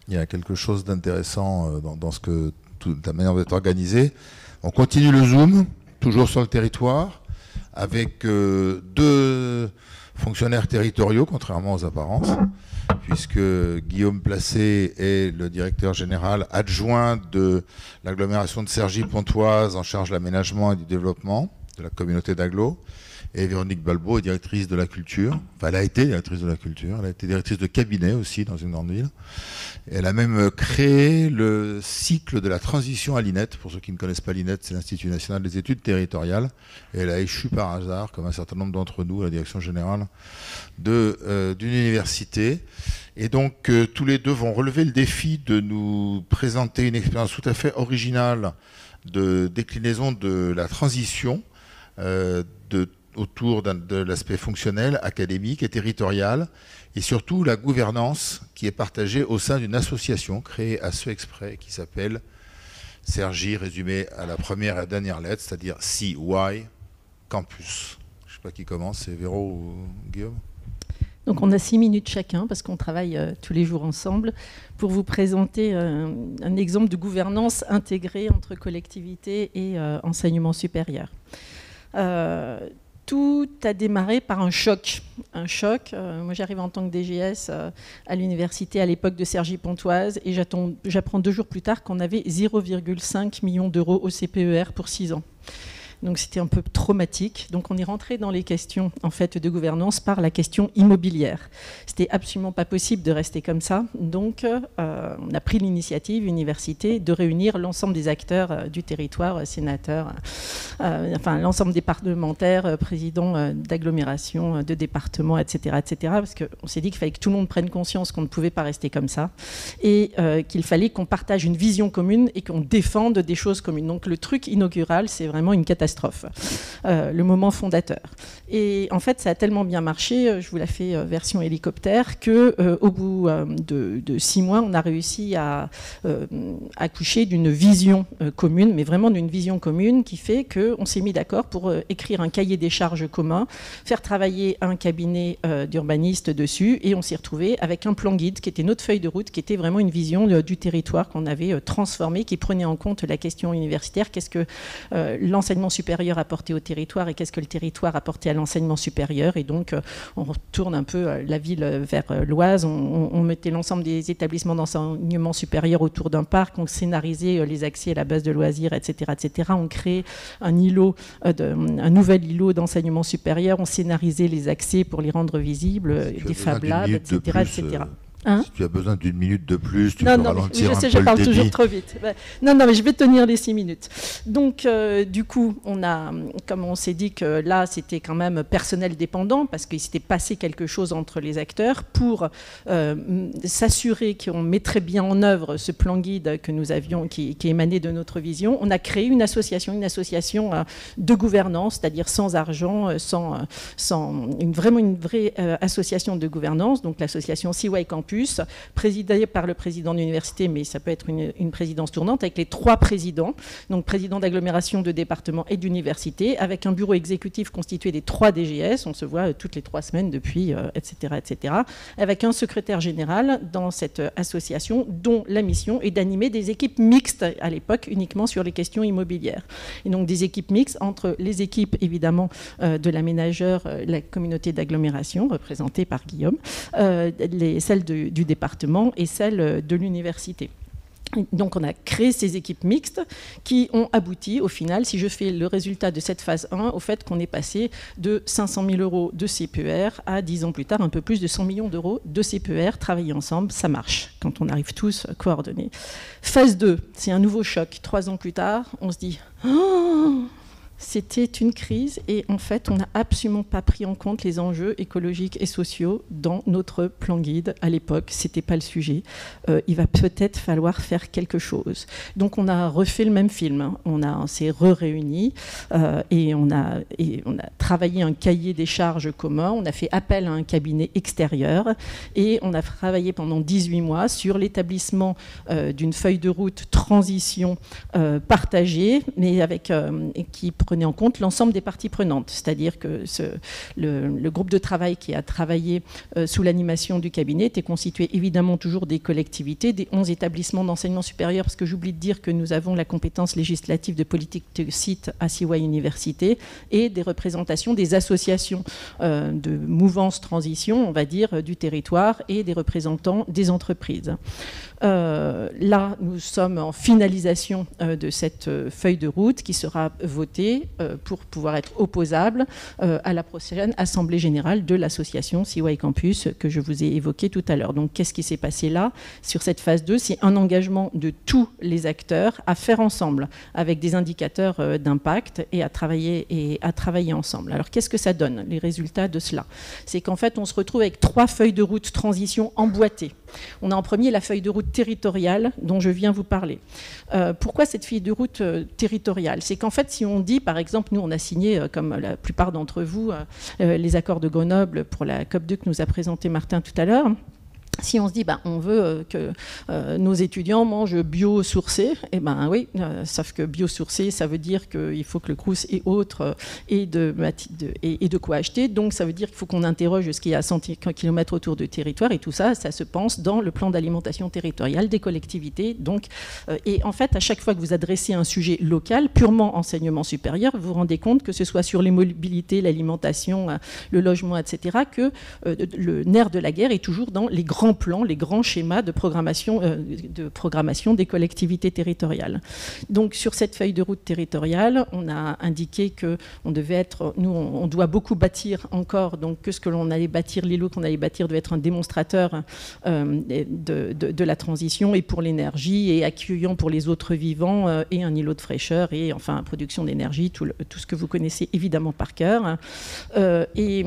Il y a quelque chose d'intéressant euh, dans, ce que toute la manière d'être organisée. On continue le Zoom, toujours sur le territoire, avec euh, deux fonctionnaires territoriaux, contrairement aux apparences puisque Guillaume Placé est le directeur général adjoint de l'agglomération de Cergy-Pontoise en charge de l'aménagement et du développement de la communauté d'Aglo. Et Véronique Balbo est directrice de la culture. Enfin, elle a été directrice de la culture. Elle a été directrice de cabinet aussi dans une grande ville. elle a même créé le cycle de la transition à l'INET. Pour ceux qui ne connaissent pas l'INET, c'est l'Institut national des études territoriales. Et elle a échu par hasard, comme un certain nombre d'entre nous, à la direction générale euh, d'une université. Et donc, euh, tous les deux vont relever le défi de nous présenter une expérience tout à fait originale de déclinaison de la transition euh, autour de l'aspect fonctionnel, académique et territorial, et surtout la gouvernance qui est partagée au sein d'une association créée à ce exprès qui s'appelle Sergi, résumé à la première et dernière lettre, c'est-à-dire CY Campus. Je ne sais pas qui commence, c'est Véro ou Guillaume? Donc on a six minutes chacun parce qu'on travaille euh, tous les jours ensemble pour vous présenter euh, un exemple de gouvernance intégrée entre collectivité et euh, enseignement supérieur. Tout a démarré par un choc. Un choc. moi, j'arrive en tant que DGS à l'université à l'époque de Sergi Pontoise et j'apprends deux jours plus tard qu'on avait 0,5 millions d'euros au CPER pour six ans. Donc c'était un peu traumatique. Donc on est rentré dans les questions en fait de gouvernance par la question immobilière. C'était absolument pas possible de rester comme ça. Donc euh, on a pris l'initiative université de réunir l'ensemble des acteurs euh, du territoire, euh, sénateurs, enfin l'ensemble des parlementaires, présidents d'agglomération, de départements, etc., etc. Parce qu'on s'est dit qu'il fallait que tout le monde prenne conscience qu'on ne pouvait pas rester comme ça et qu'il fallait qu'on partage une vision commune et qu'on défende des choses communes. Donc le truc inaugural, c'est vraiment une catastrophe euh, le moment fondateur. Et en fait, ça a tellement bien marché, euh, je vous la fais euh, version hélicoptère, que au bout de, six mois, on a réussi à accoucher d'une vision commune, mais vraiment d'une vision commune qui fait qu'on s'est mis d'accord pour écrire un cahier des charges commun, faire travailler un cabinet d'urbanistes dessus, et on s'est retrouvé avec un plan guide qui était notre feuille de route, qui était vraiment une vision du territoire qu'on avait transformé, qui prenait en compte la question universitaire, qu'est-ce que l'enseignement apporté au territoire et qu'est-ce que le territoire apporté à l'enseignement supérieur. Et donc, euh, on retourne un peu euh, la ville vers euh, l'Oise. On, mettait l'ensemble des établissements d'enseignement supérieur autour d'un parc. On scénarisait les accès à la base de loisirs, etc., etc. On crée un îlot, un nouvel îlot d'enseignement supérieur. On scénarisait les accès pour les rendre visibles, des Fab Labs, etc., etc. Hein si tu as besoin d'une minute de plus, tu non, peux non, ralentir je sais, je parle toujours trop vite. Non, non, mais je vais tenir les six minutes. Donc, euh, du coup, on a, comme on s'est dit que là, c'était quand même personnel dépendant, parce qu'il s'était passé quelque chose entre les acteurs pour euh, s'assurer qu'on mettrait bien en œuvre ce plan guide que nous avions, qui, qui émanait de notre vision. On a créé une association, une association euh, de gouvernance, c'est-à-dire sans argent, sans, sans une, vraiment une vraie association de gouvernance, donc l'association CY Campus présidé par le président de l'université, mais ça peut être une, présidence tournante, avec les trois présidents, donc président d'agglomération, de département et d'université, avec un bureau exécutif constitué des trois DGS, on se voit euh, toutes les trois semaines depuis, etc., euh, etc., avec un secrétaire général dans cette association, dont la mission est d'animer des équipes mixtes, à l'époque uniquement sur les questions immobilières. Et donc des équipes mixtes entre les équipes, évidemment, euh, de l'aménageur, la communauté d'agglomération, représentée par Guillaume, les, celles de du, département et celle de l'université. Donc on a créé ces équipes mixtes qui ont abouti au final, si je fais le résultat de cette phase 1, au fait qu'on est passé de 500 000 euros de CPER à 10 ans plus tard un peu plus de 100 millions d'euros de CPER. Travailler ensemble, ça marche quand on arrive tous coordonnés. Phase 2, c'est un nouveau choc. Trois ans plus tard, on se dit... Oh c'était une crise et en fait, on n'a absolument pas pris en compte les enjeux écologiques et sociaux dans notre plan guide à l'époque. C'était pas le sujet. Euh, il va peut-être falloir faire quelque chose. Donc, on a refait le même film. On, on s'est re-réunis euh, et, on a, et on a travaillé un cahier des charges commun. On a fait appel à un cabinet extérieur et on a travaillé pendant 18 mois sur l'établissement euh, d'une feuille de route transition partagée, mais avec qui prenait en compte l'ensemble des parties prenantes. C'est-à-dire que le, groupe de travail qui a travaillé euh, sous l'animation du cabinet était constitué évidemment toujours des collectivités, des 11 établissements d'enseignement supérieur, parce que j'oublie de dire que nous avons la compétence législative de politique de site à CY Université, et des représentations des associations euh, de mouvance transition, on va dire, du territoire, et des représentants des entreprises. Euh, là, nous sommes en finalisation euh, de cette euh, feuille de route qui sera votée pour pouvoir être opposable à la prochaine Assemblée générale de l'association CY Campus que je vous ai évoquée tout à l'heure. Donc, qu'est-ce qui s'est passé là? Sur cette phase 2 C'est un engagement de tous les acteurs à faire ensemble avec des indicateurs d'impact et à travailler, et à travailler ensemble. Alors, qu'est-ce que ça donne, les résultats de cela? C'est qu'en fait, on se retrouve avec trois feuilles de route transition emboîtées. On a en premier la feuille de route territoriale dont je viens vous parler. Euh, pourquoi cette feuille de route euh, territoriale? C'est qu'en fait, si on dit, par exemple, nous on a signé, euh, comme la plupart d'entre vous, les accords de Grenoble pour la COP2 que nous a présenté Martin tout à l'heure, si on se dit bah, on veut euh, que euh, nos étudiants mangent biosourcé, eh ben oui, euh, sauf que biosourcé, ça veut dire qu'il faut que le Crous et autres aient de, et, de quoi acheter. Donc ça veut dire qu'il faut qu'on interroge ce qui est à 100 km autour du territoire et tout ça, ça se pense dans le plan d'alimentation territoriale des collectivités. Donc, et en fait, à chaque fois que vous adressez un sujet local, purement enseignement supérieur, vous vous rendez compte que ce soit sur les mobilités, l'alimentation, le logement, etc., que le nerf de la guerre est toujours dans les grands plans, les grands schémas de programmation, euh, de programmation des collectivités territoriales. Donc sur cette feuille de route territoriale, on a indiqué que on devait être, nous on, doit beaucoup bâtir encore, donc que ce que l'on allait bâtir, l'îlot qu'on allait bâtir devait être un démonstrateur euh, de, la transition et pour l'énergie et accueillant pour les autres vivants euh, et un îlot de fraîcheur et enfin production d'énergie, tout, ce que vous connaissez évidemment par cœur. et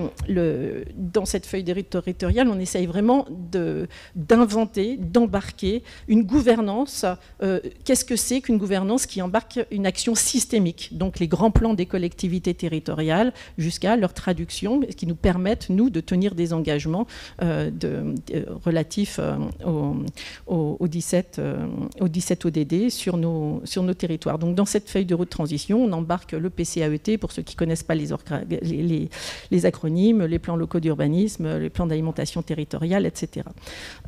dans cette feuille de route territoriale, on essaye vraiment de d'inventer, d'embarquer une gouvernance. Euh, qu'est-ce que c'est qu'une gouvernance qui embarque une action systémique? Donc les grands plans des collectivités territoriales jusqu'à leur traduction, qui nous permettent, nous, de tenir des engagements euh, relatifs euh, au, 17, au 17 ODD sur nos, territoires. Donc dans cette feuille de route transition, on embarque le PCAET, pour ceux qui ne connaissent pas les acronymes, les plans locaux d'urbanisme, les plans d'alimentation territoriale, etc.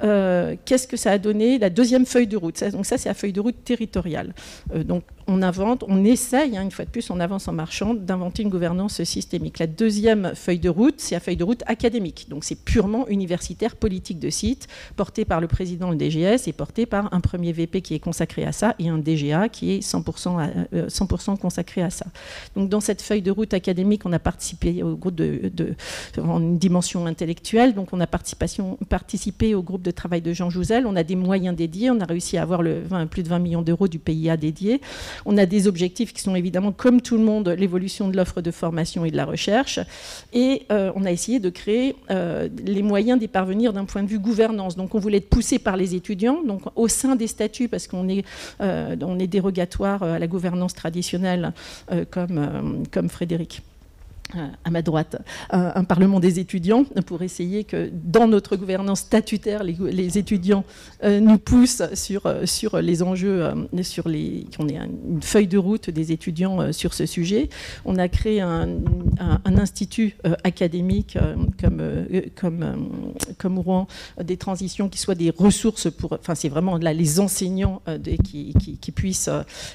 Euh, qu'est-ce que ça a donné? La deuxième feuille de route. donc ça, c'est la feuille de route territoriale. Euh, on invente, on essaye, hein, une fois de plus, on avance en marchant, d'inventer une gouvernance systémique. La deuxième feuille de route, c'est la feuille de route académique. Donc c'est purement universitaire, politique de site, portée par le président du DGS et portée par un premier VP qui est consacré à ça et un DGA qui est 100%, 100 euh, consacré à ça. Donc dans cette feuille de route académique, on a participé au groupe de, en dimension intellectuelle, donc on a participé au groupe de travail de Jean Jouzel, on a des moyens dédiés, on a réussi à avoir le plus de 20 millions d'euros du PIA dédié. On a des objectifs qui sont évidemment, comme tout le monde, l'évolution de l'offre de formation et de la recherche. Et euh, on a essayé de créer euh, les moyens d'y parvenir d'un point de vue gouvernance. Donc on voulait être poussé par les étudiants, donc au sein des statuts, parce qu'on est, euh, on est dérogatoire à la gouvernance traditionnelle, comme, comme Frédéric à ma droite, un, Parlement des étudiants pour essayer que dans notre gouvernance statutaire, les, étudiants euh, nous poussent sur, euh, sur les enjeux, euh, sur les, qu'on ait une feuille de route des étudiants sur ce sujet. On a créé un, institut académique comme, comme, comme Rouen des transitions qui soit des ressources pour, enfin c'est vraiment là les enseignants qui, qui, qui, puissent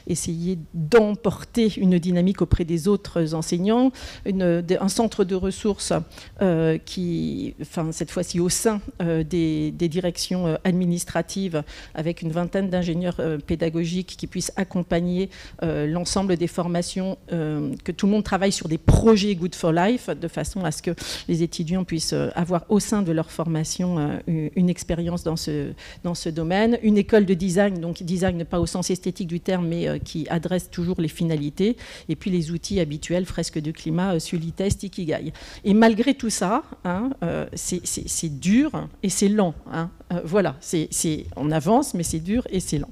essayer d'emporter une dynamique auprès des autres enseignants, une un centre de ressources euh, qui, enfin, cette fois-ci au sein euh, des, directions euh, administratives, avec une vingtaine d'ingénieurs pédagogiques qui puissent accompagner l'ensemble des formations, que tout le monde travaille sur des projets Good for Life, de façon à ce que les étudiants puissent avoir au sein de leur formation une expérience dans ce, dans ce domaine. Une école de design, donc design pas au sens esthétique du terme, mais qui adresse toujours les finalités. Et puis les outils habituels, fresques de climat, Sulitest, Ikigai. Et malgré tout ça, hein, euh, c'est dur et c'est lent. Hein. Euh, voilà, c'est on avance, mais c'est dur et c'est lent.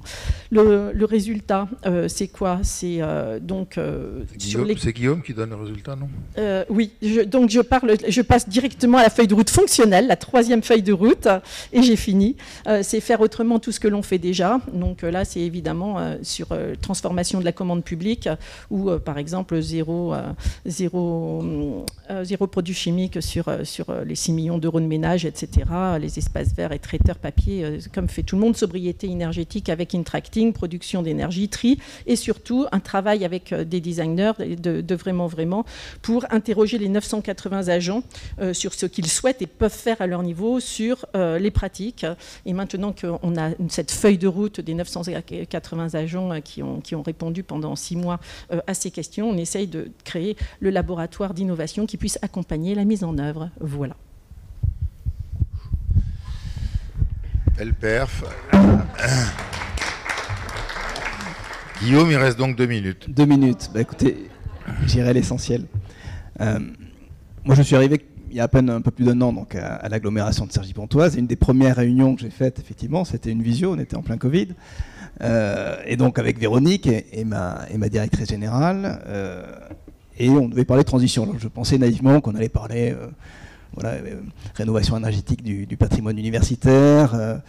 Le, résultat, euh, c'est quoi? C'est donc. c'est Guillaume, qui donne le résultat, non? Oui, donc je, parle, je passe directement à la feuille de route fonctionnelle, la troisième feuille de route, et j'ai fini. c'est faire autrement tout ce que l'on fait déjà. Donc là, c'est évidemment sur transformation de la commande publique, ou par exemple zéro, zéro euh, zéro produit chimique sur, euh, sur euh, les 6 millions d'euros de ménage, etc. Les espaces verts et papier, comme fait tout le monde, sobriété énergétique avec Intracting, production d'énergie, tri, et surtout un travail avec des designers de, vraiment, vraiment, pour interroger les 980 agents sur ce qu'ils souhaitent et peuvent faire à leur niveau sur les pratiques. Et maintenant qu'on a cette feuille de route des 980 agents qui ont, qui ont répondu pendant six mois à ces questions, on essaye de créer le laboratoire d'innovation qui puisse accompagner la mise en œuvre. Voilà. Perf. <coughs> Guillaume, il reste donc deux minutes. Deux minutes. Bah, écoutez, j'irai l'essentiel. Euh, moi, je suis arrivé il y a à peine un peu plus d'un an donc à, l'agglomération de Cergy-Pontoise. Une des premières réunions que j'ai faites, effectivement, c'était une visio. On était en plein Covid. Euh, et donc avec Véronique et, ma, directrice générale, euh, et on devait parler de transition. je pensais naïvement qu'on allait parler voilà, rénovation énergétique du, patrimoine universitaire,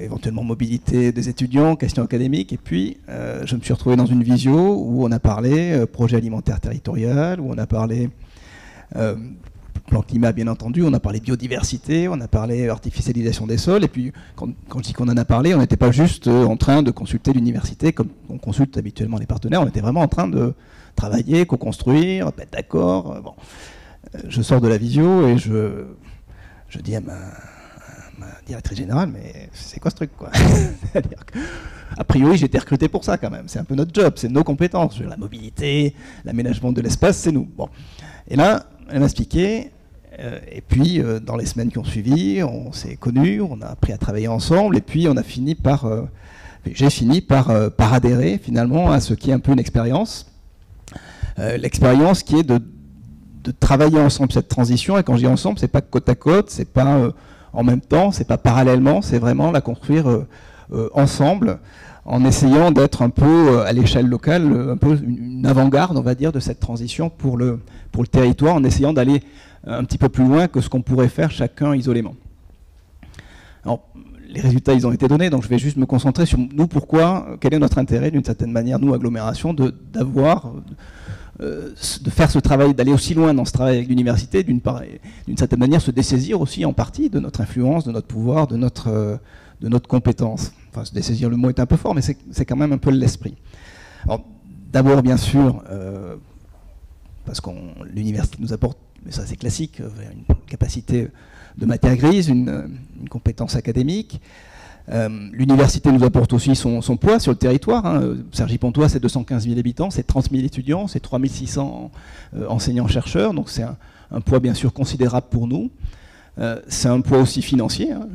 éventuellement mobilité des étudiants, questions académiques. Et puis, je me suis retrouvé dans une visio où on a parlé projet alimentaire territorial, où on a parlé plan climat, bien entendu, on a parlé biodiversité, on a parlé artificialisation des sols, et puis quand, je dis qu'on en a parlé, on n'était pas juste euh, en train de consulter l'université comme on consulte habituellement les partenaires, on était vraiment en train de travailler, co-construire, être d'accord. Euh, bon. Je sors de la visio et je, je dis à ma, directrice générale, mais c'est quoi ce truc quoi? <laughs> A priori, j'ai été recruté pour ça quand même. C'est un peu notre job, c'est nos compétences. La mobilité, l'aménagement de l'espace, c'est nous. Bon. Et là, elle m'a expliqué, euh, et puis, euh, dans les semaines qui ont suivi, on s'est connus, on a appris à travailler ensemble, et puis on a fini par, euh, j'ai fini par, par, adhérer finalement à ce qui est un peu une expérience. L'expérience qui est de, de, travailler ensemble cette transition, et quand je dis ensemble, c'est pas côte à côte, c'est pas en même temps, c'est pas parallèlement, c'est vraiment la construire ensemble en essayant d'être un peu à l'échelle locale, un peu une avant-garde, on va dire, de cette transition pour le, pour le territoire, en essayant d'aller un petit peu plus loin que ce qu'on pourrait faire chacun isolément. Alors, les résultats, ils ont été donnés, donc je vais juste me concentrer sur nous, pourquoi, quel est notre intérêt, d'une certaine manière, nous, agglomération, d'avoir, euh, de, faire ce travail, d'aller aussi loin dans ce travail avec l'université, d'une certaine manière, se dessaisir aussi en partie de notre influence, de notre pouvoir, de notre, euh, de notre compétence. Enfin, se dessaisir, le mot est un peu fort, mais c'est quand même un peu l'esprit. D'abord, bien sûr, euh, parce que l'université nous apporte mais ça c'est classique, une capacité de matière grise, une, compétence académique. Euh, l'université nous apporte aussi son, poids sur le territoire. Hein. Pontois, c'est 215 000 habitants, c'est 30 000 étudiants, c'est 3600 enseignants-chercheurs, donc c'est un, poids bien sûr considérable pour nous. c'est un poids aussi financier. Hein.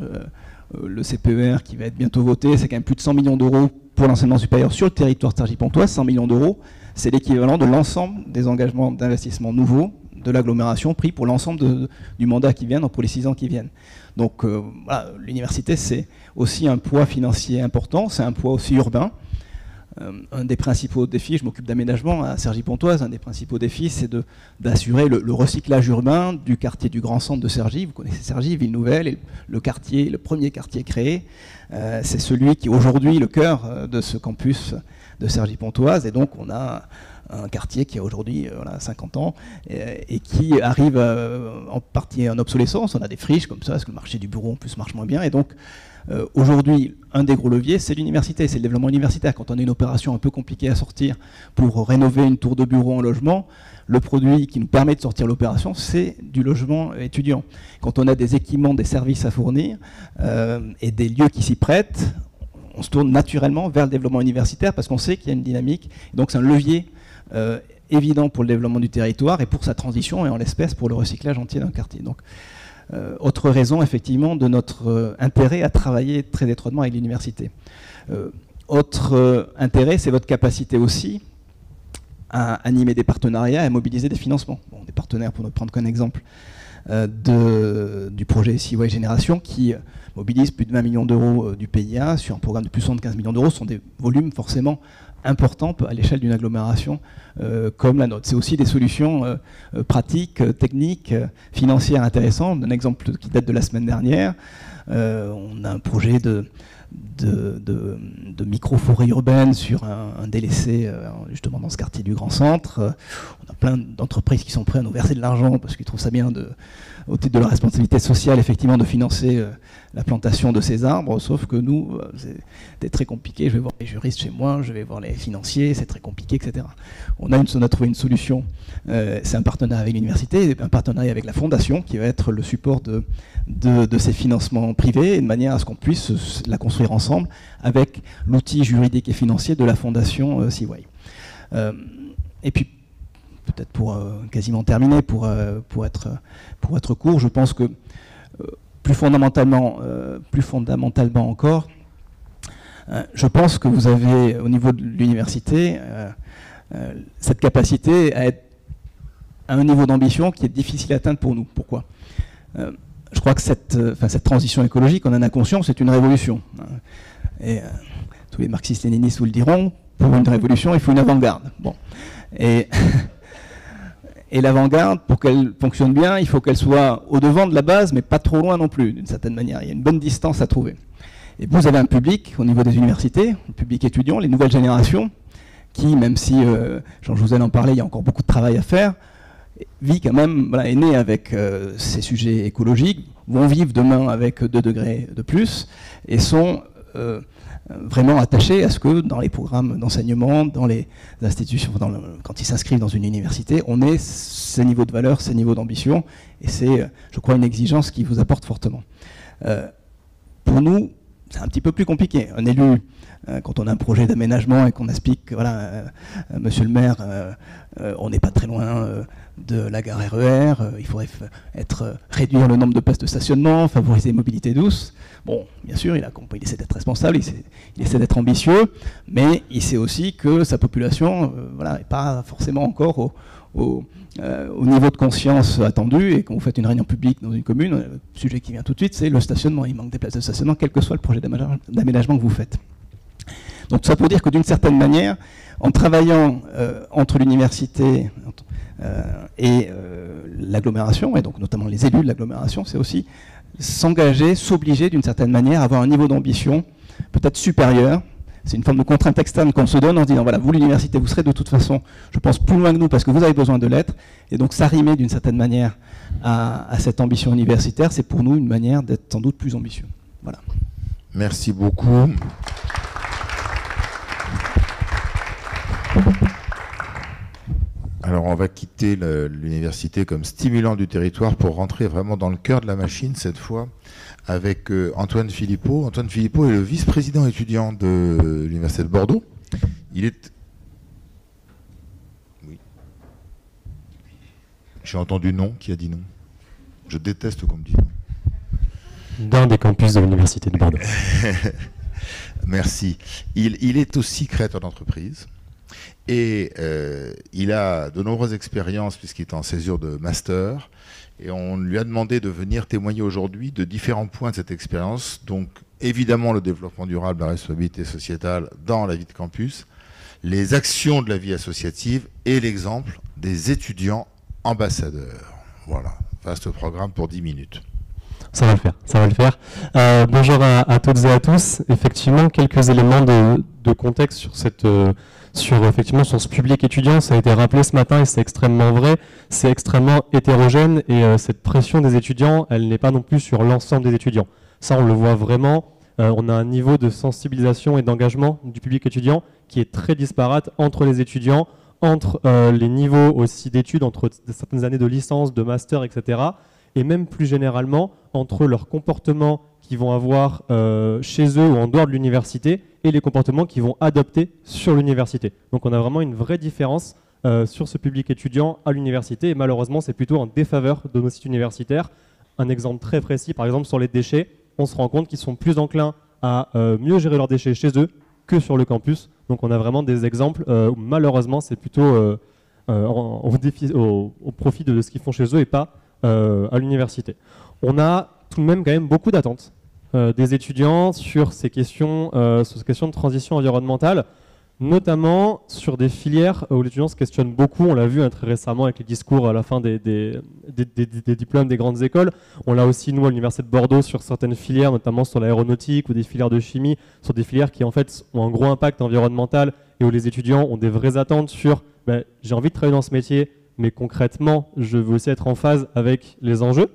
Le, CPER qui va être bientôt voté, c'est quand même plus de 100 millions d'euros pour l'enseignement supérieur sur le territoire de Pontois. 100 millions d'euros, c'est l'équivalent de l'ensemble des engagements d'investissement nouveaux de l'agglomération pris pour l'ensemble du mandat qui vient, donc pour les six ans qui viennent. Donc euh, l'université, c'est aussi un poids financier important, c'est un poids aussi urbain. Euh, un des principaux défis, je m'occupe d'aménagement à Cergy-Pontoise, un des principaux défis, c'est d'assurer le, recyclage urbain du quartier du Grand Centre de Cergy. Vous connaissez Cergy, ville nouvelle, et le quartier, le premier quartier créé, euh, c'est celui qui est aujourd'hui le cœur de ce campus de Cergy-Pontoise, et donc on a un quartier qui a aujourd'hui 50 euh, ans et, qui arrive euh, en partie en obsolescence. On a des friches comme ça, parce que le marché du bureau en plus marche moins bien. Et donc euh, aujourd'hui, un des gros leviers, c'est l'université, c'est le développement universitaire. Quand on a une opération un peu compliquée à sortir pour rénover une tour de bureau en logement, le produit qui nous permet de sortir l'opération, c'est du logement étudiant. Quand on a des équipements, des services à fournir et des lieux qui s'y prêtent, on se tourne naturellement vers le développement universitaire parce qu'on sait qu'il y a une dynamique. Donc c'est un levier euh, évident pour le développement du territoire et pour sa transition et en l'espèce pour le recyclage entier d'un quartier. Euh, autre raison effectivement de notre euh, intérêt à travailler très étroitement avec l'université. autre intérêt, c'est votre capacité aussi à animer des partenariats et à mobiliser des financements. des partenaires, pour ne prendre qu'un exemple, du projet CY Génération qui mobilise plus de 20 millions d'euros du PIA sur un programme de plus de 75 millions d'euros. Ce sont des volumes forcément important à l'échelle d'une agglomération euh, comme la nôtre. C'est aussi des solutions euh, euh, pratiques, techniques, financières intéressantes. Un exemple qui date de la semaine dernière, on a un projet de, de, micro-forêt urbaine sur un, délaissé justement dans ce quartier du Grand Centre. On a plein d'entreprises qui sont prêtes à nous verser de l'argent parce qu'ils trouvent ça bien de, au titre de leur responsabilité sociale, effectivement, de financer euh, la plantation de ces arbres, sauf que nous, euh, c'est très compliqué. Je vais voir les juristes chez moi, je vais voir les financiers, c'est très compliqué, etc. On a, on a trouvé une solution, euh, c'est un partenariat avec l'université, un partenariat avec la fondation, qui va être le support de, de, ces financements privés, de manière à ce qu'on puisse la construire ensemble avec l'outil juridique et financier de la fondation Seaway. et puis, peut-être pour quasiment terminer, pour, pour être pour être court, je pense que euh, plus fondamentalement, euh, plus fondamentalement encore, euh, je pense que vous avez au niveau de l'université cette capacité à être à un niveau d'ambition qui est difficile à atteindre pour nous. Pourquoi? Je crois que cette, cette transition écologique, on en a conscience, c'est une révolution. Et tous les marxistes-léninistes vous le diront, pour une révolution, il faut une avant-garde. Bon. Et <laughs> Et l'avant-garde, pour qu'elle fonctionne bien, il faut qu'elle soit au devant de la base, mais pas trop loin non plus, d'une certaine manière. Il y a une bonne distance à trouver. Et vous avez un public au niveau des universités, le public étudiant, les nouvelles générations, qui, même si euh, Jean Jouzel en parlait, il y a encore beaucoup de travail à faire, vit quand même, voilà, est né avec euh, ces sujets écologiques, vont vivre demain avec 2 degrés de plus, et sont euh, vraiment attachés à ce que dans les programmes d'enseignement, dans les institutions, quand ils s'inscrivent dans une université, on ait ces niveaux de valeur, ces niveaux d'ambition, et c'est, je crois, une exigence qui vous apporte fortement. pour nous, c'est un petit peu plus compliqué. Un élu, euh, quand on a un projet d'aménagement et qu'on explique que, voilà, euh, euh, monsieur le maire, on n'est pas très loin de la gare RER, e il faudrait être, réduire le nombre de places de stationnement, favoriser la mobilité douce. Bon, bien sûr, il, a, il essaie d'être responsable, il, essaie d'être ambitieux, mais il sait aussi que sa population voilà, n'est pas forcément encore au, au, niveau de conscience attendu et quand vous faites une réunion publique dans une commune, le sujet qui vient tout de suite, c'est le stationnement. Il manque des places de stationnement, quel que soit le projet d'aménagement que vous faites. Donc ça pour dire que d'une certaine manière, en travaillant euh, entre l'université euh, et euh, l'agglomération, et donc notamment les élus de l'agglomération, c'est aussi s'engager, s'obliger d'une certaine manière à avoir un niveau d'ambition peut-être supérieur. C'est une forme de contrainte externe qu'on se donne en se disant, voilà, vous l'université, vous serez de toute façon, je pense, plus loin que nous parce que vous avez besoin de l'être. Et donc s'arrimer d'une certaine manière à, à cette ambition universitaire, c'est pour nous une manière d'être sans doute plus ambitieux. Voilà. Merci beaucoup. Alors on va quitter l'université comme stimulant du territoire pour rentrer vraiment dans le cœur de la machine cette fois avec euh, Antoine Philippot. Antoine Philippot est le vice-président étudiant de l'université de Bordeaux. Il est... Oui. J'ai entendu non. Qui a dit non? Je déteste qu'on me dise non. D'un des campus de l'université de Bordeaux. <laughs> Merci. Il, il est aussi créateur d'entreprise. Et euh, il a de nombreuses expériences puisqu'il est en césure de master. Et on lui a demandé de venir témoigner aujourd'hui de différents points de cette expérience. Donc évidemment le développement durable, la responsabilité sociétale dans la vie de campus, les actions de la vie associative et l'exemple des étudiants ambassadeurs. Voilà, vaste programme pour 10 minutes. Ça va le faire. Euh, bonjour à, toutes et à tous. Effectivement, quelques éléments de, contexte. Euh, sur effectivement sur ce public étudiant, ça a été rappelé ce matin et c'est extrêmement vrai, c'est extrêmement hétérogène et euh, cette pression des étudiants, elle n'est pas non plus sur l'ensemble des étudiants. Ça, on le voit vraiment. On a un niveau de sensibilisation et d'engagement du public étudiant qui est très disparate entre les étudiants, entre les niveaux aussi d'études, entre certaines années de licence, de master, etc. Et même plus généralement entre leur comportement qu'ils vont avoir chez eux ou en dehors de l'université et les comportements qu'ils vont adopter sur l'université. Donc on a vraiment une vraie différence euh, sur ce public étudiant à l'université et malheureusement c'est plutôt en défaveur de nos sites universitaires. Un exemple très précis par exemple sur les déchets, on se rend compte qu'ils sont plus enclins à euh, mieux gérer leurs déchets chez eux que sur le campus. Donc on a vraiment des exemples euh, où malheureusement c'est plutôt au, profit de ce qu'ils font chez eux et pas à l'université. On a tout de même quand même beaucoup d'attentes euh, des étudiants sur ces questions, euh, sur ces questions de transition environnementale, notamment sur des filières où l'étudiant se questionne beaucoup. On l'a vu hein, très récemment avec les discours à la fin des, des, diplômes des grandes écoles. On l'a aussi, nous, à l'Université de Bordeaux, sur certaines filières, notamment sur l'aéronautique ou des filières de chimie, sur des filières qui, en fait, ont un gros impact environnemental et où les étudiants ont des vraies attentes sur ben, j'ai envie de travailler dans ce métier, mais concrètement, je veux aussi être en phase avec les enjeux.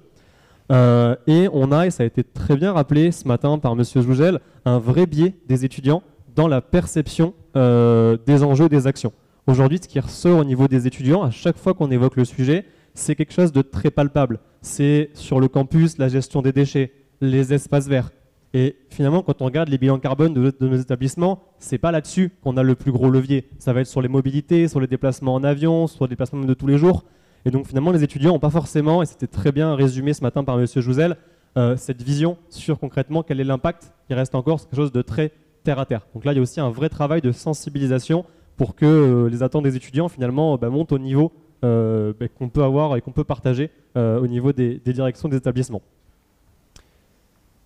Euh, et on a, et ça a été très bien rappelé ce matin par Monsieur Jougel, un vrai biais des étudiants dans la perception euh, des enjeux des actions. Aujourd'hui, ce qui ressort au niveau des étudiants, à chaque fois qu'on évoque le sujet, c'est quelque chose de très palpable. C'est sur le campus la gestion des déchets, les espaces verts. Et finalement, quand on regarde les bilans carbone de, nos établissements, c'est pas là-dessus qu'on a le plus gros levier. Ça va être sur les mobilités, sur les déplacements en avion, sur les déplacements de tous les jours. Et donc finalement, les étudiants n'ont pas forcément, et c'était très bien résumé ce matin par M. Jouzel, euh, cette vision sur concrètement quel est l'impact. Il reste encore quelque chose de très terre à terre. Donc là, il y a aussi un vrai travail de sensibilisation pour que euh, les attentes des étudiants finalement bah, montent au niveau euh, bah, qu'on peut avoir et qu'on peut partager au niveau des, directions des établissements.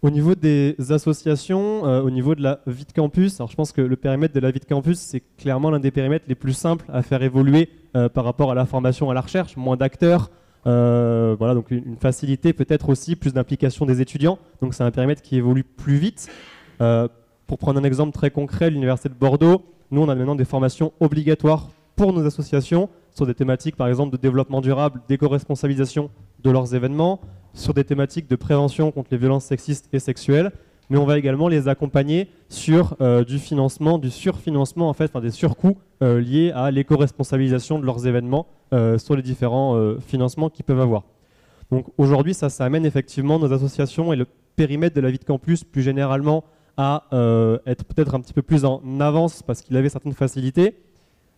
Au niveau des associations, euh, au niveau de la vie de campus, alors je pense que le périmètre de la vie de campus, c'est clairement l'un des périmètres les plus simples à faire évoluer euh, par rapport à la formation, à la recherche, moins d'acteurs, euh, voilà, donc une, facilité peut-être aussi, plus d'implication des étudiants. Donc c'est un périmètre qui évolue plus vite. pour prendre un exemple très concret, l'Université de Bordeaux, nous on a maintenant des formations obligatoires pour nos associations sur des thématiques par exemple de développement durable, d'éco-responsabilisation de leurs événements, sur des thématiques de prévention contre les violences sexistes et sexuelles, mais on va également les accompagner sur euh, du financement, du surfinancement, en fait, enfin, des surcoûts euh, liés à l'éco-responsabilisation de leurs événements euh, sur les différents financements qu'ils peuvent avoir. Donc aujourd'hui, ça, ça amène effectivement nos associations et le périmètre de la vie de campus plus généralement à être peut-être un petit peu plus en avance parce qu'il avait certaines facilités.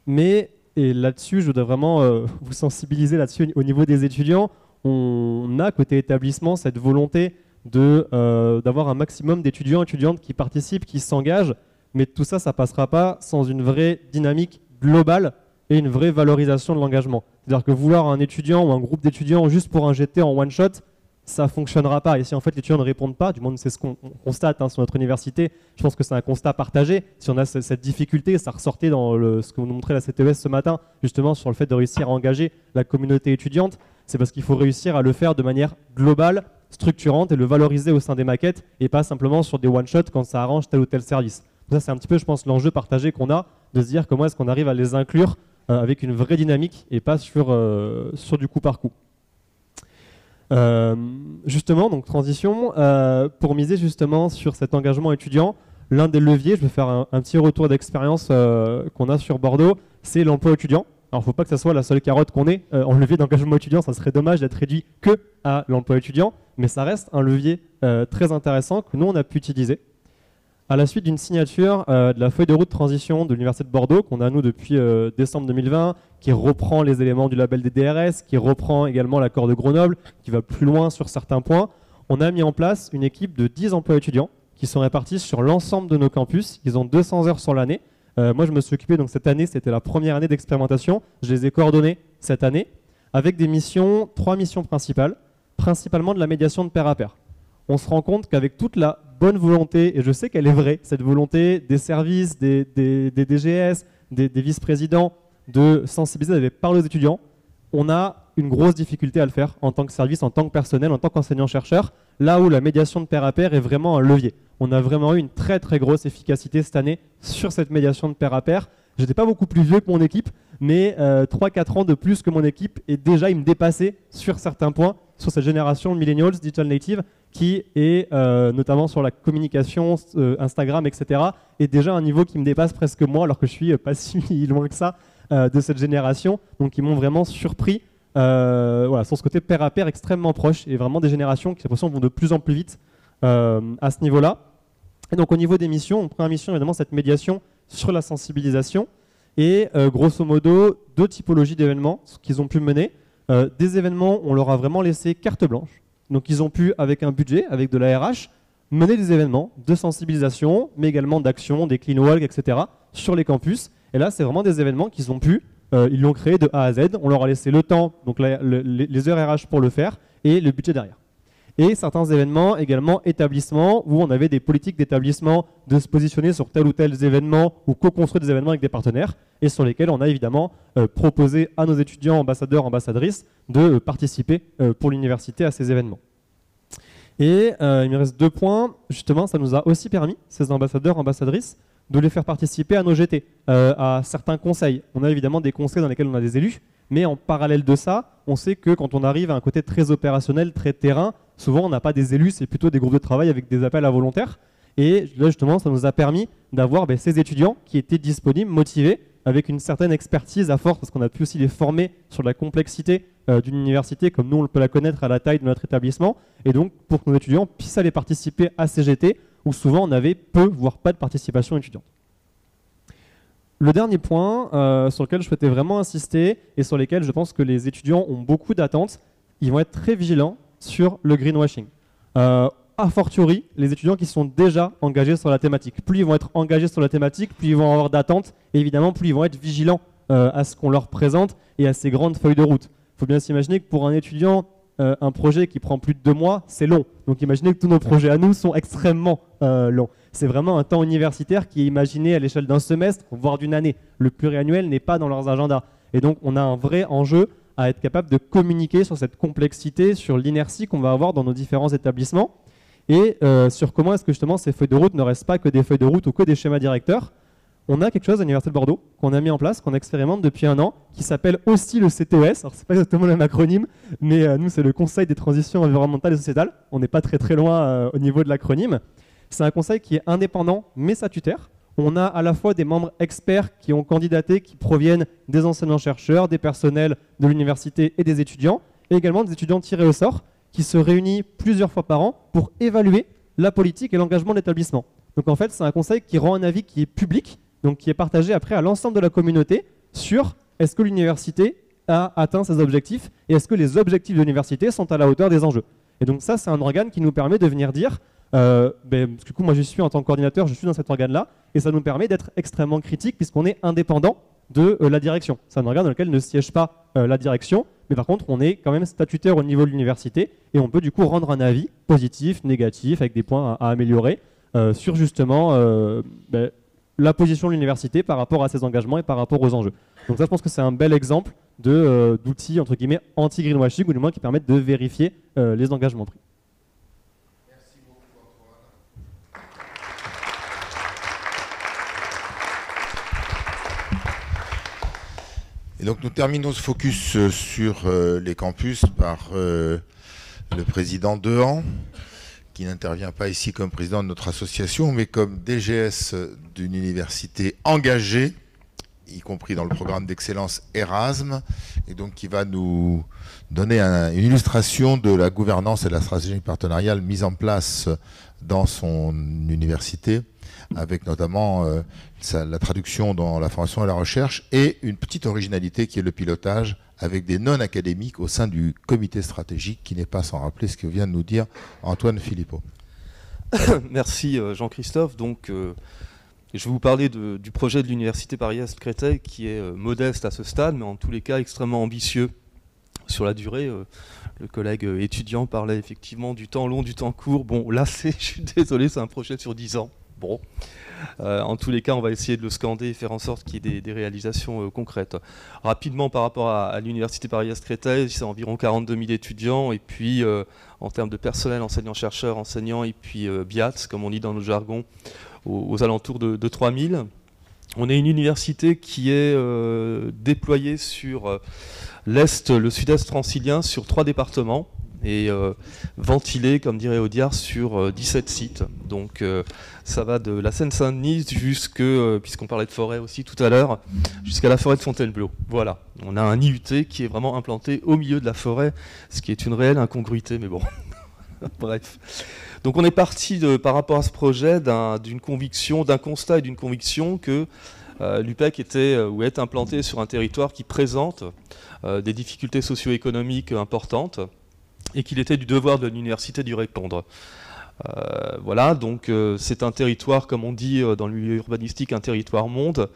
Mais, et là-dessus, je voudrais vraiment <laughs> vous sensibiliser là-dessus au niveau des étudiants on a côté établissement cette volonté euh, d'avoir un maximum d'étudiants et étudiantes qui participent, qui s'engagent, mais tout ça, ça passera pas sans une vraie dynamique globale et une vraie valorisation de l'engagement. C'est-à-dire que vouloir un étudiant ou un groupe d'étudiants juste pour un GT en one-shot, ça ne fonctionnera pas. Et si en fait les étudiants ne répondent pas, du moins c'est ce qu'on constate hein, sur notre université, je pense que c'est un constat partagé. Si on a cette difficulté, ça ressortait dans ce que vous nous montrez la CTES ce matin, justement sur le fait de réussir à engager la communauté étudiante c'est parce qu'il faut réussir à le faire de manière globale, structurante et le valoriser au sein des maquettes et pas simplement sur des one-shots quand ça arrange tel ou tel service. Ça, c'est un petit peu, je pense, l'enjeu partagé qu'on a de se dire comment est-ce qu'on arrive à les inclure euh, avec une vraie dynamique et pas sur, euh, sur du coup par coup. Euh, justement, donc transition, pour miser justement sur cet engagement étudiant, l'un des leviers, je vais faire un, petit retour d'expérience qu'on a sur Bordeaux, c'est l'emploi étudiant. Alors, il ne faut pas que ça soit la seule carotte qu'on ait euh, en levier d'engagement étudiant. Ça serait dommage d'être réduit que à l'emploi étudiant, mais ça reste un levier euh, très intéressant que nous, on a pu utiliser. À la suite d'une signature euh, de la feuille de route transition de l'Université de Bordeaux, qu'on a nous depuis décembre 2020, qui reprend les éléments du label des DRS, qui reprend également l'accord de Grenoble, qui va plus loin sur certains points, on a mis en place une équipe de 10 emplois étudiants qui sont répartis sur l'ensemble de nos campus. Ils ont 200 heures sur l'année euh, moi, je me suis occupé, donc cette année, c'était la première année d'expérimentation. Je les ai coordonnés cette année avec des missions, trois missions principales, principalement de la médiation de pair à pair. On se rend compte qu'avec toute la bonne volonté, et je sais qu'elle est vraie, cette volonté des services, des, DGS, des, vice-présidents, de sensibiliser par les étudiants, on a une grosse difficulté à le faire en tant que service, en tant que personnel, en tant qu'enseignant-chercheur, là où la médiation de pair à pair est vraiment un levier on a vraiment eu une très très grosse efficacité cette année sur cette médiation de pair à pair. J'étais pas beaucoup plus vieux que mon équipe, mais 3-4 euh, ans de plus que mon équipe, et déjà il me dépassait sur certains points sur cette génération millennials, digital native, qui est euh, notamment sur la communication, euh, Instagram, etc., est déjà un niveau qui me dépasse presque moi, alors que je suis pas <laughs> si loin que ça de cette génération. Donc ils m'ont vraiment surpris voilà, sur ce côté pair à pair extrêmement proche, et vraiment des générations qui, l'impression, vont de plus en plus vite à ce niveau-là. Et donc au niveau des missions, on prend en mission évidemment cette médiation sur la sensibilisation et euh, grosso modo deux typologies d'événements qu'ils ont pu mener. Euh, des événements, on leur a vraiment laissé carte blanche. Donc ils ont pu, avec un budget, avec de la RH, mener des événements de sensibilisation, mais également d'action, des clean walks, etc. sur les campus. Et là, c'est vraiment des événements qu'ils ont pu, euh, ils l'ont créé de A à Z. On leur a laissé le temps, donc les heures RH pour le faire, et le budget derrière et certains événements également établissements où on avait des politiques d'établissement de se positionner sur tel ou tel événement ou co-construire des événements avec des partenaires et sur lesquels on a évidemment euh, proposé à nos étudiants, ambassadeurs, ambassadrices de euh, participer euh, pour l'université à ces événements. Et il me reste deux points. Justement, ça nous a aussi permis, ces ambassadeurs, ambassadrices, de les faire participer à nos GT, à certains conseils. On a évidemment des conseils dans lesquels on a des élus, mais en parallèle de ça, on sait que quand on arrive à un côté très opérationnel, très terrain, souvent on n'a pas des élus, c'est plutôt des groupes de travail avec des appels à volontaires. Et là justement, ça nous a permis d'avoir ben, ces étudiants qui étaient disponibles, motivés, avec une certaine expertise à force, parce qu'on a pu aussi les former sur la complexité euh, d'une université, comme nous on peut la connaître à la taille de notre établissement, et donc pour que nos étudiants puissent aller participer à CGT, où souvent on avait peu, voire pas de participation étudiante. Le dernier point euh, sur lequel je souhaitais vraiment insister, et sur lequel je pense que les étudiants ont beaucoup d'attentes, ils vont être très vigilants sur le greenwashing. Euh, a fortiori, les étudiants qui sont déjà engagés sur la thématique. Plus ils vont être engagés sur la thématique, plus ils vont avoir d'attentes, évidemment, plus ils vont être vigilants euh, à ce qu'on leur présente et à ces grandes feuilles de route. Il faut bien s'imaginer que pour un étudiant euh, un projet qui prend plus de deux mois, c'est long. Donc imaginez que tous nos projets à nous sont extrêmement euh, longs. C'est vraiment un temps universitaire qui est imaginé à l'échelle d'un semestre, voire d'une année. Le pluriannuel n'est pas dans leurs agendas. Et donc on a un vrai enjeu à être capable de communiquer sur cette complexité, sur l'inertie qu'on va avoir dans nos différents établissements, et euh, sur comment est-ce que justement ces feuilles de route ne restent pas que des feuilles de route ou que des schémas directeurs. On a quelque chose à l'Université de Bordeaux qu'on a mis en place, qu'on expérimente depuis un an, qui s'appelle aussi le CTES. Alors c'est pas exactement le même acronyme, mais euh, nous c'est le Conseil des transitions environnementales et sociétales. On n'est pas très très loin euh, au niveau de l'acronyme. C'est un conseil qui est indépendant mais statutaire. On a à la fois des membres experts qui ont candidaté, qui proviennent des enseignants-chercheurs, des personnels de l'université et des étudiants, et également des étudiants tirés au sort, qui se réunissent plusieurs fois par an pour évaluer la politique et l'engagement de l'établissement. Donc en fait, c'est un conseil qui rend un avis qui est public, donc qui est partagé après à l'ensemble de la communauté sur est-ce que l'université a atteint ses objectifs et est-ce que les objectifs de l'université sont à la hauteur des enjeux. Et donc ça, c'est un organe qui nous permet de venir dire, euh, ben, du coup moi je suis en tant que coordinateur, je suis dans cet organe-là, et ça nous permet d'être extrêmement critique puisqu'on est indépendant de euh, la direction. C'est un organe dans lequel ne siège pas euh, la direction, mais par contre on est quand même statutaire au niveau de l'université et on peut du coup rendre un avis positif, négatif, avec des points à, améliorer sur justement ben, la position de l'université par rapport à ses engagements et par rapport aux enjeux. Donc ça, je pense que c'est un bel exemple euh, d'outils entre guillemets anti-greenwashing ou du moins qui permettent de vérifier euh, les engagements pris. Merci beaucoup. Et donc nous terminons ce focus euh, sur les campus par le président Dehan qui n'intervient pas ici comme président de notre association, mais comme DGS d'une université engagée, y compris dans le programme d'excellence Erasme, et donc qui va nous donner une illustration de la gouvernance et de la stratégie partenariale mise en place dans son université, avec notamment euh, la traduction dans la formation et la recherche, et une petite originalité qui est le pilotage avec des non-académiques au sein du comité stratégique, qui n'est pas sans rappeler ce que vient de nous dire Antoine Philippot. <coughs> Merci euh, Jean-Christophe. Donc, euh, je vais vous parler du projet de l'Université Paris-Est Créteil, qui est modeste à ce stade, mais en tous les cas extrêmement ambitieux sur la durée. le collègue étudiant parlait effectivement du temps long, du temps court. Bon, là, <laughs> je suis désolé, c'est un projet sur 10 ans. Bon. Euh, en tous les cas, on va essayer de le scander et faire en sorte qu'il y ait des, réalisations euh, concrètes. Rapidement, par rapport à, l'Université Paris-Créteil, c'est environ 42 000 étudiants, et puis euh, en termes de personnel, enseignants-chercheurs, enseignants, et puis BIATS, comme on dit dans nos jargons, aux, alentours de, de 3 000. On est une université qui est déployée sur l'Est, le Sud-Est francilien, sur trois départements et euh, ventilé, comme dirait Audiard, sur 17 euh, sites. Donc euh, ça va de la Seine-Saint-Denis jusque, puisqu'on parlait de forêt aussi tout à l'heure, jusqu'à la forêt de Fontainebleau. Voilà, on a un IUT qui est vraiment implanté au milieu de la forêt, ce qui est une réelle incongruité, mais bon, <laughs> bref. Donc on est parti par rapport à ce projet d'une conviction, d'un constat et d'une conviction que l'UPEC était ou est implanté sur un territoire qui présente des difficultés socio-économiques importantes, et qu'il était du devoir de l'université d'y répondre. Euh, voilà, donc euh, c'est un territoire, comme on dit euh, dans l'urbanistique, un territoire monde,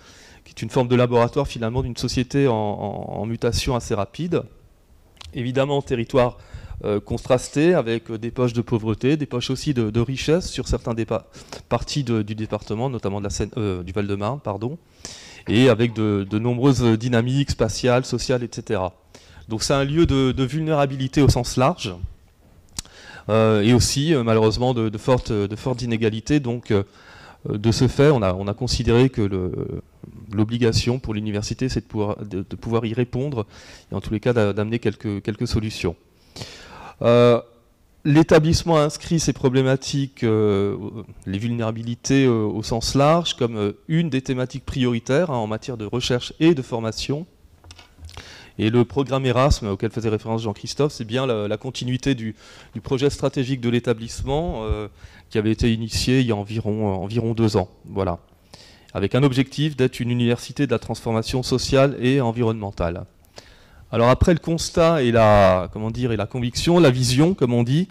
qui est une forme de laboratoire finalement d'une société en, mutation assez rapide. Évidemment, territoire contrasté avec des poches de pauvreté, des poches aussi de, richesse sur certaines parties du département, notamment du Val-de-Marne, pardon, et avec de nombreuses dynamiques spatiales, sociales, etc. Donc c'est un lieu de, vulnérabilité au sens large, euh, et aussi euh, malheureusement de, fortes, inégalités. Donc euh, de ce fait, on a, considéré que l'obligation pour l'université, c'est de pouvoir, y répondre, et en tous les cas d'amener quelques, solutions. L'établissement a inscrit ces problématiques, les vulnérabilités au sens large, comme une des thématiques prioritaires hein, en matière de recherche et de formation. Et le programme Erasme auquel faisait référence Jean-Christophe, c'est bien la, continuité du, projet stratégique de l'établissement euh, qui avait été initié il y a environ, euh, environ deux ans. Voilà. Avec un objectif d'être une université de la transformation sociale et environnementale. Alors après le constat et la, comment dire, et la conviction, la vision, comme on dit,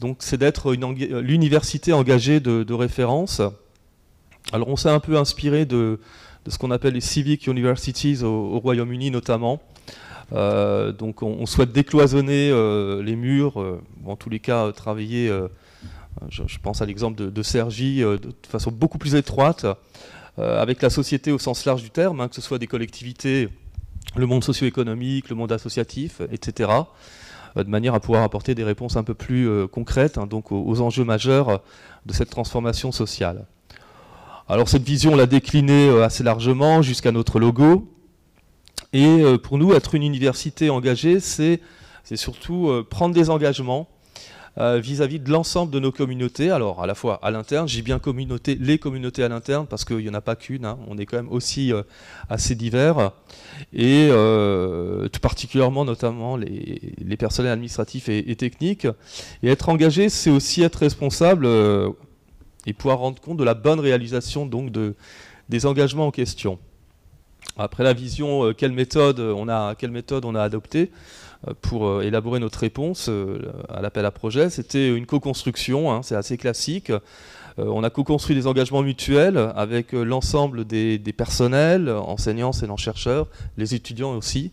donc c'est d'être l'université engagée de, référence. Alors on s'est un peu inspiré de, ce qu'on appelle les civic universities au Royaume-Uni notamment, donc on, souhaite décloisonner les murs, ou en tous les cas travailler, je, pense à l'exemple de, Sergi, de, façon beaucoup plus étroite, avec la société au sens large du terme, hein, que ce soit des collectivités, le monde socio-économique, le monde associatif, etc de manière à pouvoir apporter des réponses un peu plus concrètes hein, donc aux, enjeux majeurs de cette transformation sociale. Alors cette vision, on l'a déclinée euh, assez largement jusqu'à notre logo. Et euh, pour nous, être une université engagée, c'est surtout euh, prendre des engagements vis-à-vis de l'ensemble de nos communautés. Alors à la fois à l'interne, j'ai bien communauté, les communautés à l'interne, parce qu'il n'y en a pas qu'une, hein. on est quand même aussi assez divers. Et tout particulièrement, notamment, les, personnels administratifs et, techniques. Et être engagé, c'est aussi être responsable et pouvoir rendre compte de la bonne réalisation des engagements en question. Après la vision, euh, quelle, méthode on a, quelle méthode on a adoptée euh, pour euh, élaborer notre réponse à l'appel à projet, c'était une co-construction, hein, c'est assez classique. on a co-construit des engagements mutuels avec l'ensemble des, personnels, enseignants, enseignants-chercheurs, les étudiants aussi,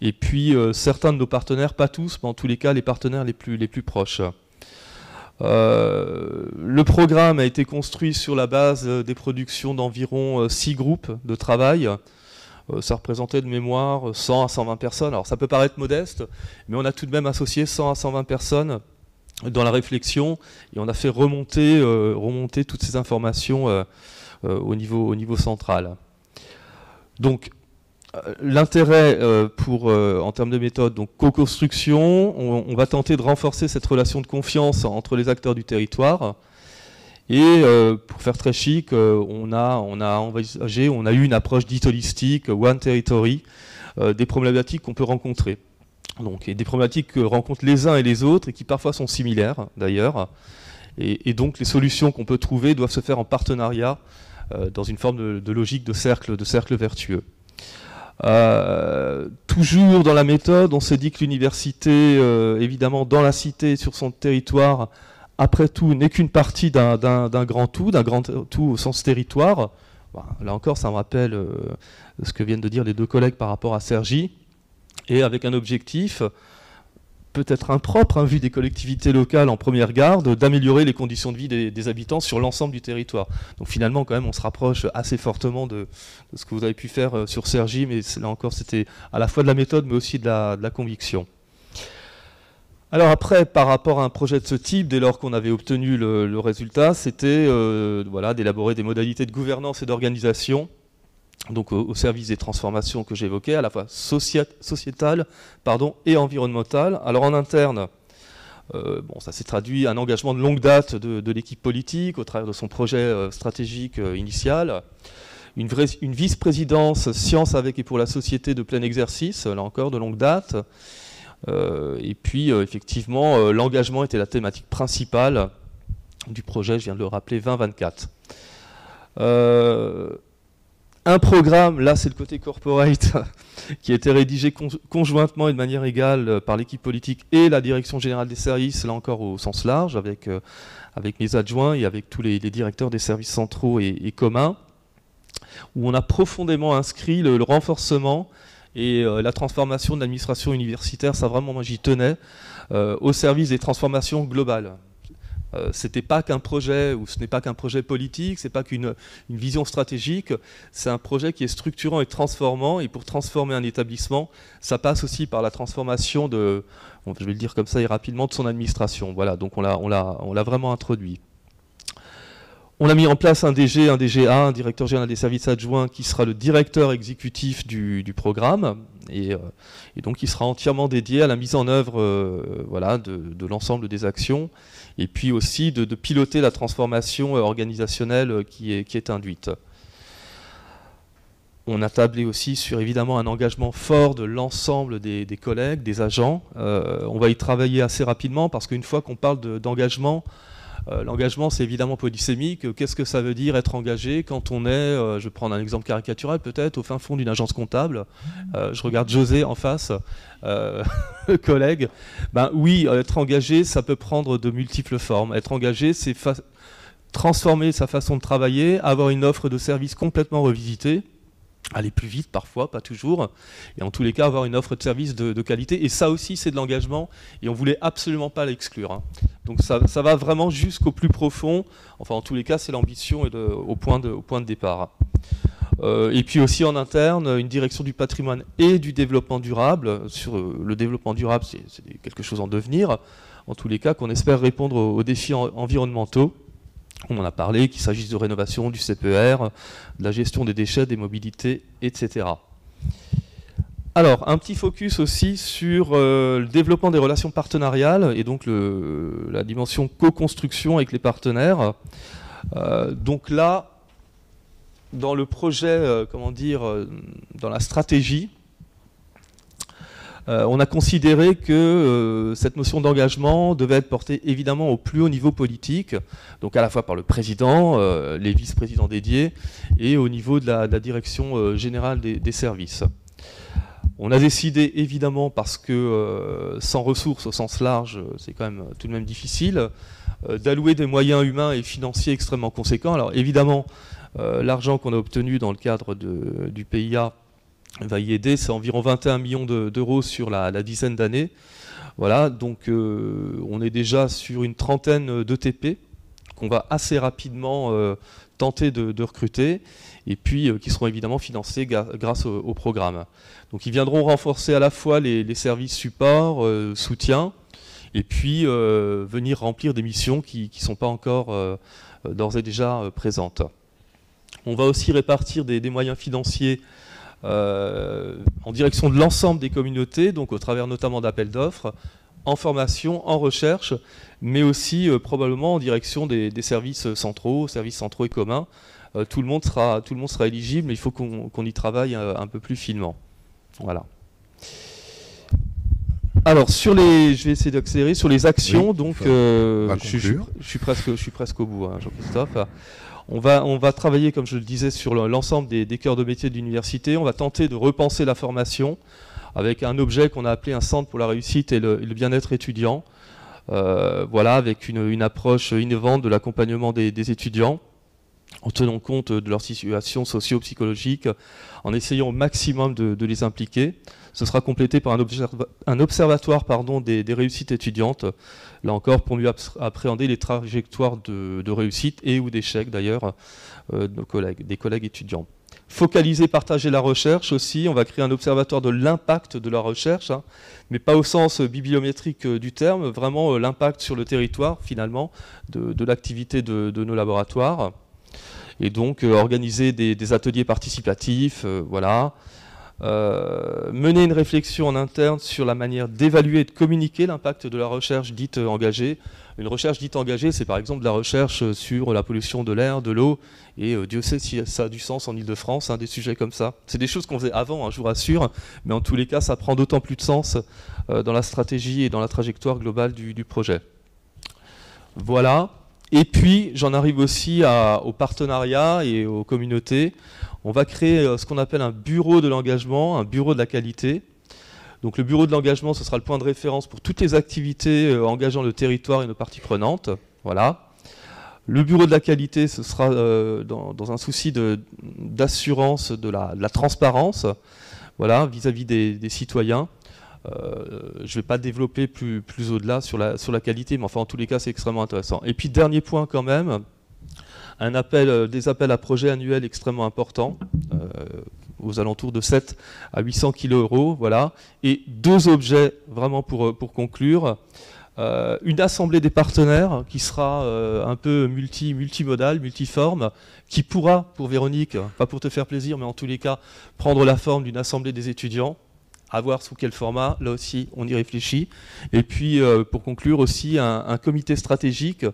et puis certains de nos partenaires, pas tous, mais en tous les cas les partenaires les plus, proches. Euh, le programme a été construit sur la base euh, des productions d'environ euh, six groupes de travail. Ça représentait de mémoire 100 à 120 personnes. Alors ça peut paraître modeste, mais on a tout de même associé 100 à 120 personnes dans la réflexion et on a fait remonter, remonter toutes ces informations au, niveau, au niveau central. Donc euh, l'intérêt euh, pour, euh, en termes de méthode, donc co-construction, on, va tenter de renforcer cette relation de confiance entre les acteurs du territoire. Et pour faire très chic, on, a, on a envisagé, on a eu une approche dite holistique, one territory, des problématiques qu'on peut rencontrer. Donc, et des problématiques que rencontrent les uns et les autres et qui parfois sont similaires d'ailleurs. Et, donc les solutions qu'on peut trouver doivent se faire en partenariat dans une forme de, logique de cercle, de cercle vertueux. Euh, toujours dans la méthode, on s'est dit que l'université, euh, évidemment, dans la cité, sur son territoire, après tout, n'est qu'une partie d'un grand tout, d'un grand tout au sens territoire. là encore, ça me rappelle euh, ce que viennent de dire les deux collègues par rapport à Sergi, et avec un objectif peut-être impropre, hein, vu des collectivités locales en première garde, d'améliorer les conditions de vie des, habitants sur l'ensemble du territoire. Donc finalement, quand même, on se rapproche assez fortement de, ce que vous avez pu faire euh, sur Sergi, mais là encore, c'était à la fois de la méthode, mais aussi de la, conviction. Alors après, par rapport à un projet de ce type, dès lors qu'on avait obtenu le, résultat, c'était euh, voilà, d'élaborer des modalités de gouvernance et d'organisation donc au, service des transformations que j'évoquais, à la fois sociétales et environnementales. Alors en interne, euh, ça s'est traduit un engagement de longue date de, l'équipe politique au travers de son projet euh, stratégique initial, une vice-présidence science avec et pour la société de plein exercice, là encore de longue date, et puis effectivement l'engagement était la thématique principale du projet, je viens de le rappeler, 2024 un programme, là c'est le côté corporate, <laughs> qui a été rédigé conjointement et de manière égale euh, par l'équipe politique et la direction générale des services, là encore au sens large, avec, euh, avec mes adjoints et avec tous les, directeurs des services centraux et, communs, où on a profondément inscrit le, renforcement et euh, la transformation de l'administration universitaire, ça vraiment moi j'y tenais, au service des transformations globales. Euh, c'était pas qu'un projet, ou ce n'est pas qu'un projet politique, c'est pas qu'une vision stratégique, c'est un projet qui est structurant et transformant, et pour transformer un établissement, ça passe aussi par la transformation de, je vais le dire comme ça et rapidement, de son administration. Voilà, donc on l'a vraiment introduit. On a mis en place un DG, un DGA, un directeur général des services adjoints, qui sera le directeur exécutif du, programme, et, euh, et, donc il sera entièrement dédié à la mise en œuvre euh, de, l'ensemble des actions et puis aussi de, piloter la transformation euh, organisationnelle qui est, induite. On a tablé aussi sur évidemment un engagement fort de l'ensemble des, collègues, des agents. On va y travailler assez rapidement parce qu'une fois qu'on parle d'engagement, l'engagement, c'est évidemment polysémique. Qu'est-ce que ça veut dire être engagé quand on est, euh, je vais prendre un exemple caricatural peut-être, au fin fond d'une agence comptable euh, Je regarde José en face, <laughs> collègue. Ben oui, être engagé, ça peut prendre de multiples formes. Être engagé, c'est transformer sa façon de travailler, avoir une offre de service complètement revisitée aller plus vite parfois, pas toujours, et en tous les cas avoir une offre de service de, qualité. Et ça aussi, c'est de l'engagement, et on voulait absolument pas l'exclure. Hein. Donc ça, va vraiment jusqu'au plus profond. Enfin, en tous les cas, c'est l'ambition et au, point de, au point de départ. Euh, et puis aussi en interne, une direction du patrimoine et du développement durable. Sur euh, le développement durable, c'est quelque chose en devenir. En tous les cas, qu'on espère répondre aux, défis environnementaux. On en a parlé, qu'il s'agisse de rénovation, du CPR, de la gestion des déchets, des mobilités, etc. Alors, un petit focus aussi sur euh, le développement des relations partenariales et donc la dimension co-construction avec les partenaires. donc là, dans le projet, euh, comment dire, euh, dans la stratégie, euh, on a considéré que cette notion d'engagement devait être portée évidemment au plus haut niveau politique, donc à la fois par le président, les vice-présidents dédiés, et au niveau de la, direction générale des, services. On a décidé évidemment, parce que sans ressources au sens large, c'est quand même tout de même difficile, d'allouer des moyens humains et financiers extrêmement conséquents. Alors évidemment, euh, l'argent qu'on a obtenu dans le cadre du PIA va y aider. C'est environ 21 millions d'euros sur la, dizaine d'années. Voilà, donc euh, on est déjà sur une trentaine d'ETP qu'on va assez rapidement euh, tenter de, recruter et puis qui seront évidemment financés grâce au, programme. Donc ils viendront renforcer à la fois les, services support, soutien, et puis venir remplir des missions qui ne sont pas encore d'ores et déjà présentes. On va aussi répartir des, moyens financiers euh, en direction de l'ensemble des communautés, donc au travers notamment d'appels d'offres, en formation, en recherche, mais aussi euh, probablement en direction des, services centraux, services centraux et communs. Euh, tout, le monde sera, tout le monde sera éligible, mais il faut qu'on y travaille un, peu plus finement. Voilà. Alors sur les, je vais essayer d'accélérer sur les actions. donc, je, suis presque, je suis presque au bout, hein, Jean-Christophe. On va, on va travailler, comme je le disais, sur l'ensemble des, cœurs de métier de l'université. On va tenter de repenser la formation avec un objet qu'on a appelé un centre pour la réussite et le, bien-être étudiant. Euh, voilà, avec une, approche innovante de l'accompagnement des, étudiants en tenant compte de leur situation socio-psychologique, en essayant au maximum de, les impliquer. Ce sera complété par un, observatoire pardon, des, réussites étudiantes, là encore pour mieux appréhender les trajectoires de, réussite et ou d'échec d'ailleurs euh, des collègues étudiants. Focaliser, partager la recherche aussi, on va créer un observatoire de l'impact de la recherche, hein, mais pas au sens bibliométrique euh, du terme, vraiment euh, l'impact sur le territoire finalement de, l'activité de nos laboratoires et donc euh, organiser des, ateliers participatifs, euh, voilà. Euh, mener une réflexion en interne sur la manière d'évaluer et de communiquer l'impact de la recherche dite engagée. Une recherche dite engagée, c'est par exemple la recherche sur la pollution de l'air, de l'eau, et Dieu sait si ça a du sens en Ile-de-France, hein, des sujets comme ça. C'est des choses qu'on faisait avant, hein, je vous rassure, mais en tous les cas, ça prend d'autant plus de sens dans la stratégie et dans la trajectoire globale du projet. Voilà. Et puis, j'en arrive aussi au partenariat et aux communautés. On va créer euh, ce qu'on appelle un bureau de l'engagement, un bureau de la qualité. Donc le bureau de l'engagement, ce sera le point de référence pour toutes les activités euh, engageant le territoire et nos parties prenantes. Voilà. Le bureau de la qualité, ce sera euh, dans, un souci d'assurance de, la, transparence voilà, vis-à-vis des, citoyens. Euh, je ne vais pas développer plus, au-delà sur la, qualité, mais enfin en tous les cas c'est extrêmement intéressant. Et puis dernier point quand même, un appel, euh, des appels à projets annuels extrêmement importants, euh, aux alentours de 7 à 800 kg euros, voilà, et deux objets vraiment pour, pour conclure. une assemblée des partenaires qui sera un peu multi, multimodale, multiforme, qui pourra, pour Véronique, pas pour te faire plaisir, mais en tous les cas, prendre la forme d'une assemblée des étudiants, à voir sous quel format, là aussi on y réfléchit. Et puis euh, pour conclure aussi un, comité stratégique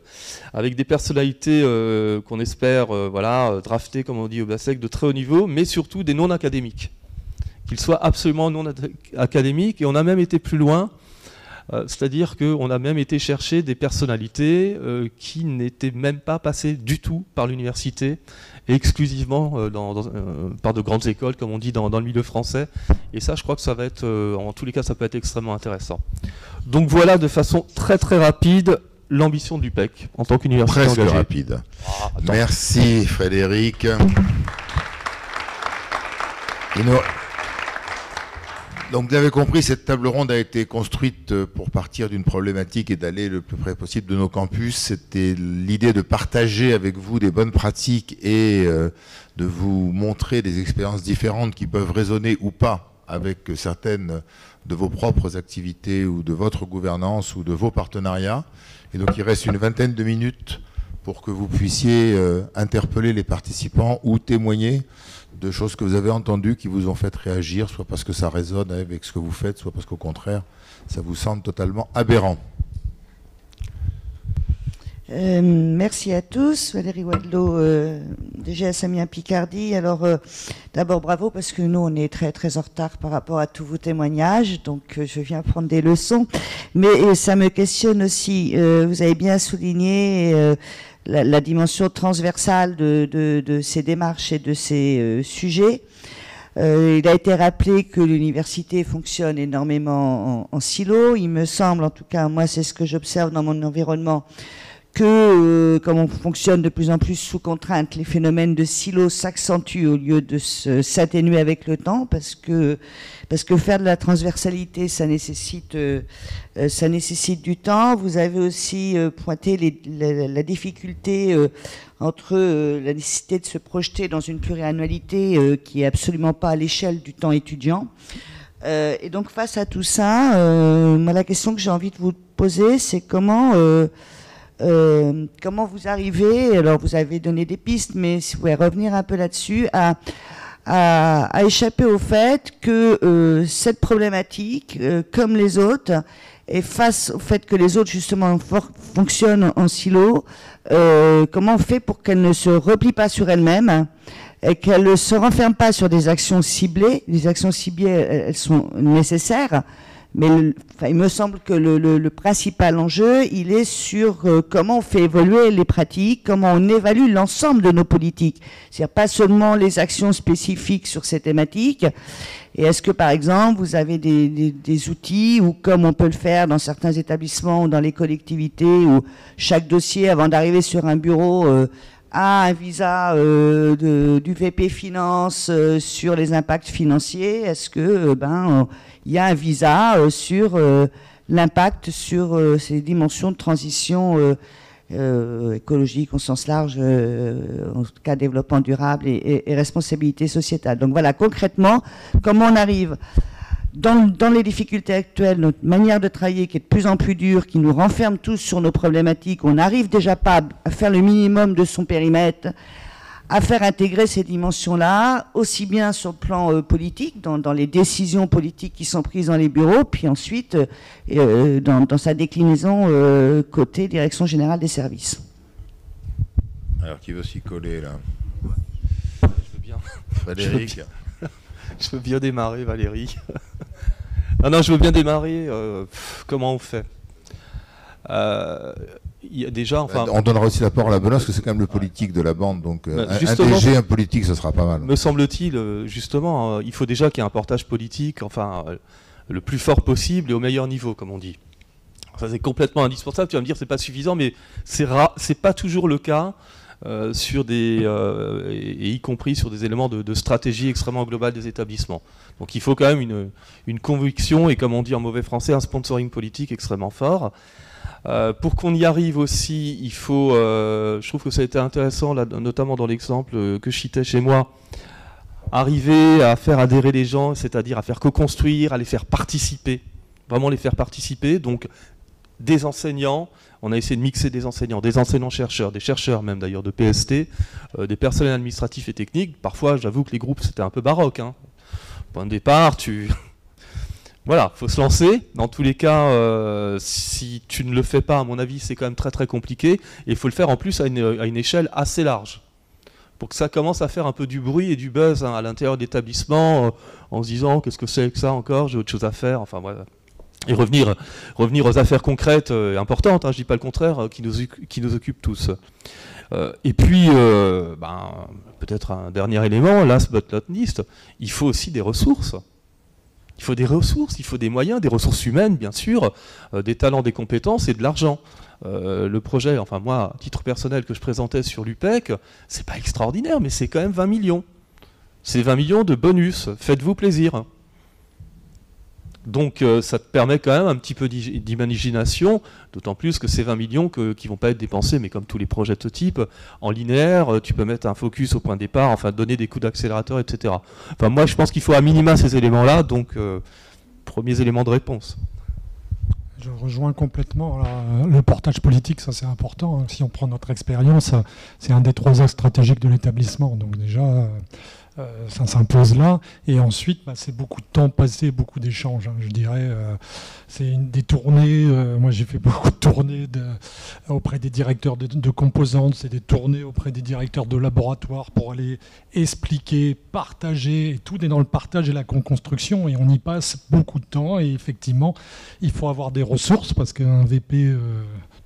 avec des personnalités euh, qu'on espère euh, voilà, drafter, comme on dit au BASEC, de très haut niveau, mais surtout des non académiques. Qu'ils soient absolument non académiques, et on a même été plus loin, c'est-à-dire qu'on a même été chercher des personnalités qui n'étaient même pas passées du tout par l'université exclusivement euh, euh, par de grandes écoles, comme on dit dans, le milieu français. Et ça, je crois que ça va être, euh, en tous les cas, ça peut être extrêmement intéressant. Donc voilà, de façon très très rapide, l'ambition du PEC en tant qu'université Presque rapide. Ah, Merci Frédéric. Donc vous avez compris, cette table ronde a été construite euh, pour partir d'une problématique et d'aller le plus près possible de nos campus. C'était l'idée de partager avec vous des bonnes pratiques et euh, de vous montrer des expériences différentes qui peuvent résonner ou pas avec certaines de vos propres activités ou de votre gouvernance ou de vos partenariats. Et donc il reste une vingtaine de minutes pour que vous puissiez euh, interpeller les participants ou témoigner de choses que vous avez entendues qui vous ont fait réagir, soit parce que ça résonne avec ce que vous faites, soit parce qu'au contraire, ça vous semble totalement aberrant. Euh, merci à tous. Valérie Wadlow, euh, déjà Picardie. Alors, euh, d'abord, bravo parce que nous, on est très, très en retard par rapport à tous vos témoignages. Donc, je viens prendre des leçons. Mais ça me questionne aussi. vous avez bien souligné la, dimension transversale de, ces démarches et de ces sujets. il a été rappelé que l'université fonctionne énormément en, en, silo. Il me semble, en tout cas, moi, c'est ce que j'observe dans mon environnement, que, euh, comme on fonctionne de plus en plus sous contrainte, les phénomènes de silos s'accentuent au lieu de s'atténuer avec le temps, parce que, parce que faire de la transversalité, ça nécessite, euh, euh, ça nécessite du temps. Vous avez aussi pointé les, la, difficulté entre la nécessité de se projeter dans une pluriannualité qui est absolument pas à l'échelle du temps étudiant. et donc face à tout ça, la question que j'ai envie de vous poser, c'est comment euh, comment vous arrivez, alors vous avez donné des pistes, mais si vous pouvez revenir un peu là-dessus, à, échapper au fait que euh, cette problématique, euh, comme les autres, et face au fait que les autres justement fonctionnent en silo, comment on fait pour qu'elle ne se replie pas sur elle-même et qu'elle ne se renferme pas sur des actions ciblées? Les actions ciblées, elles sont nécessaires, mais il me semble que le, principal enjeu, il est sur euh, comment on fait évoluer les pratiques, comment on évalue l'ensemble de nos politiques. C'est-à-dire pas seulement les actions spécifiques sur ces thématiques. Et est-ce que, par exemple, vous avez des, outils, ou comme on peut le faire dans certains établissements ou dans les collectivités, où chaque dossier, avant d'arriver sur un bureau, euh, un visa euh, du VP Finance sur les impacts financiers Est-ce que ben il y a un visa euh, sur euh, l'impact sur euh, ces dimensions de transition écologique au sens large, en tout cas développement durable et, responsabilité sociétale? Donc voilà, concrètement, comment on arrive? Dans, dans, les difficultés actuelles, notre manière de travailler qui est de plus en plus dure, qui nous renferme tous sur nos problématiques, on n'arrive déjà pas à faire le minimum de son périmètre, à faire intégrer ces dimensions-là, aussi bien sur le plan euh, politique, dans, les décisions politiques qui sont prises dans les bureaux, puis ensuite euh, euh, dans, sa déclinaison côté direction générale des services. Alors qui veut s'y coller là? Je veux bien. Valérie. <laughs> Je veux bien, démarrer, Valérie. Non, non, je veux bien démarrer. comment on fait? Déjà, enfin, on donnera aussi la parole à Benoît parce que c'est quand même le politique de la bande, donc euh, un, un politique, ce sera pas mal. Me semble-t-il, euh, justement, euh, il faut déjà qu'il y ait un portage politique, enfin, le plus fort possible et au meilleur niveau, comme on dit. Ça c'est complètement indispensable. Tu vas me dire c'est pas suffisant, mais c'est c'est pas toujours le cas. Sur des et, y compris sur des éléments de, stratégie extrêmement globale des établissements. Donc il faut quand même une, une conviction et comme on dit en mauvais français un sponsoring politique extrêmement fort. Euh, pour qu'on y arrive aussi, il faut, euh, je trouve que ça a été intéressant, là, notamment dans l'exemple euh, que je citais chez moi, arriver à faire adhérer les gens, c'est-à-dire à faire co-construire, à les faire participer, vraiment les faire participer. Donc des enseignants, on a essayé de mixer des enseignants, des enseignants-chercheurs, des chercheurs même d'ailleurs de PST, des personnels administratifs et techniques. Parfois, j'avoue que les groupes c'était un peu baroque. Hein. Point de départ, tu <laughs> voilà, faut se lancer. Dans tous les cas, euh, si tu ne le fais pas, à mon avis, c'est quand même très très compliqué. Et il faut le faire en plus à une, échelle assez large. Pour que ça commence à faire un peu du bruit et du buzz hein, à l'intérieur de l'établissement, euh, en se disant qu'est-ce que c'est que ça encore, j'ai autre chose à faire. Enfin voilà. Et revenir, revenir aux affaires concrètes et euh, importantes, hein, je ne dis pas le contraire, qui, nous, qui nous occupent tous. et puis, ben, peut-être un dernier élément, last but not least, il faut aussi des ressources. Il faut des ressources, il faut des moyens, des ressources humaines, bien sûr, euh, des talents, des compétences et de l'argent. Euh, le projet, enfin moi, à titre personnel que je présentais sur l'UPEC, c'est pas extraordinaire, mais c'est quand même 20 millions. C'est 20 millions de bonus. Faites-vous plaisir. Donc euh, ça te permet quand même un petit peu d'imagination, d'autant plus que ces 20 millions qui ne vont pas être dépensés, mais comme tous les projets de ce type, en linéaire, euh, tu peux mettre un focus au point de départ, enfin donner des coups d'accélérateur, etc. Enfin moi je pense qu'il faut à minima ces éléments-là, donc euh, premiers éléments de réponse. Je rejoins complètement le portage politique, ça c'est important. Hein. Si on prend notre expérience, c'est un des trois axes stratégiques de l'établissement. Donc déjà, euh, ça s'impose là. Et ensuite, bah, c'est beaucoup de temps passé, beaucoup d'échanges. Hein, je dirais, euh, c'est des tournées. Euh, moi, j'ai fait <laughs> beaucoup de tournées auprès des directeurs de, composantes. C'est des tournées auprès des directeurs de laboratoire pour aller expliquer, partager. Et tout est dans le partage et la construction. Et on y passe beaucoup de temps. Et effectivement, il faut avoir des ressources parce qu'un VP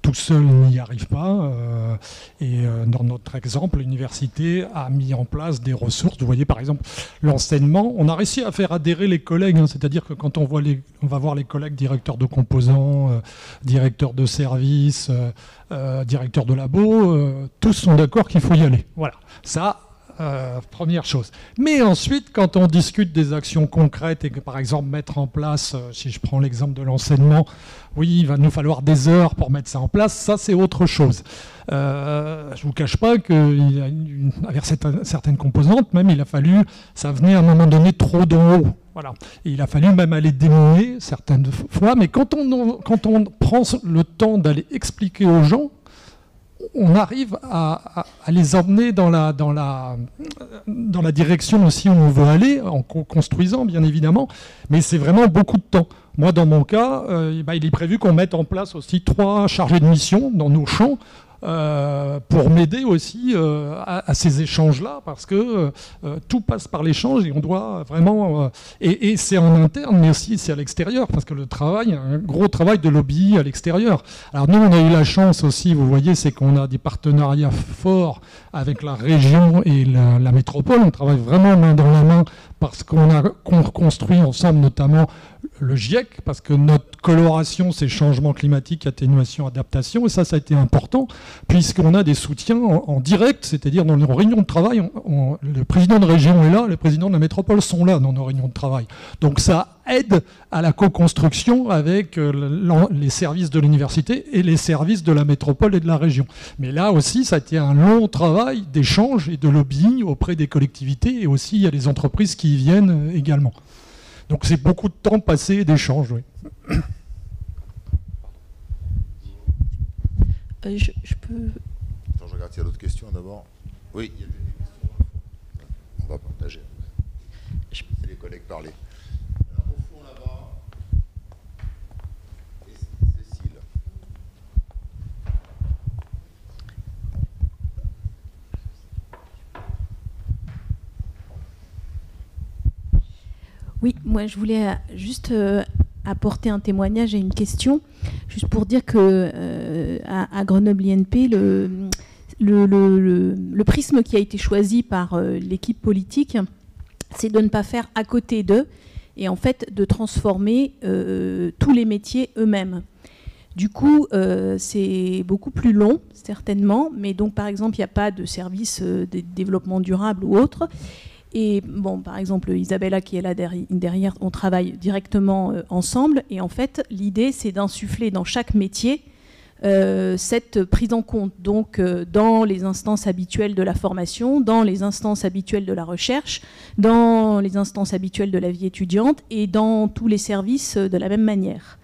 tout seul n'y arrive pas. Euh, et euh, dans notre exemple, l'université a mis en place des ressources. Vous voyez par exemple l'enseignement. On a réussi à faire adhérer les collègues, hein. c'est-à-dire que quand on, voit les, on va voir les collègues directeurs de composants, euh, directeurs de services, directeurs de labo, tous sont d'accord qu'il faut y aller. Voilà. Ça, euh, première chose. Mais ensuite, quand on discute des actions concrètes et que, par exemple, mettre en place, euh, si je prends l'exemple de l'enseignement, oui, il va nous falloir des heures pour mettre ça en place, ça c'est autre chose. Euh, je ne vous cache pas qu'avec certaines composantes, même il a fallu, ça venait à un moment donné trop d'en haut. Voilà. Et il a fallu même aller déminer certaines fois, mais quand on, quand on prend le temps d'aller expliquer aux gens, on arrive à, les emmener dans la, direction aussi où on veut aller, en construisant bien évidemment, mais c'est vraiment beaucoup de temps. Moi, dans mon cas, euh, bah, il est prévu qu'on mette en place aussi trois chargés de mission dans nos champs euh, pour m'aider aussi euh, à, ces échanges-là, parce que euh, tout passe par l'échange et on doit vraiment... et, c'est en interne, mais aussi c'est à l'extérieur, parce que le travail, un gros travail de lobby à l'extérieur. Alors nous, on a eu la chance aussi, vous voyez, c'est qu'on a des partenariats forts avec la région et la, la métropole. On travaille vraiment main dans la main parce qu'on a construit ensemble notamment le GIEC, parce que notre coloration, c'est changement climatique, atténuation, adaptation, et ça, ça a été important, puisqu'on a des soutiens en, direct, c'est-à-dire dans nos réunions de travail, le président de région est là, les présidents de la métropole sont là dans nos réunions de travail. Donc ça aide à la co-construction avec euh, les services de l'université et les services de la métropole et de la région. Mais là aussi, ça a été un long travail d'échange et de lobbying auprès des collectivités, et aussi il y a les entreprises qui y viennent euh, également. Donc c'est beaucoup de temps passé d'échange. Oui. <coughs> Euh, je, peux. Attends, je regarde s'il y a d'autres questions d'abord. Oui, il y a des questions. On va partager. Je... Les collègues parler. Oui, moi je voulais euh, juste euh, apporter un témoignage et une question, juste pour dire que euh, à, Grenoble INP, le, le, prisme qui a été choisi par l'équipe politique, c'est de ne pas faire à côté d'eux et en fait de transformer tous les métiers eux-mêmes. Du coup, c'est beaucoup plus long, certainement, mais donc par exemple, il n'y a pas de service de développement durable ou autre. Et bon, par exemple, Isabella qui est là derrière, on travaille directement euh, ensemble. Et en fait, l'idée, c'est d'insuffler dans chaque métier euh, cette prise en compte, donc euh, dans les instances habituelles de la formation, dans les instances habituelles de la recherche, dans les instances habituelles de la vie étudiante et dans tous les services de la même manière.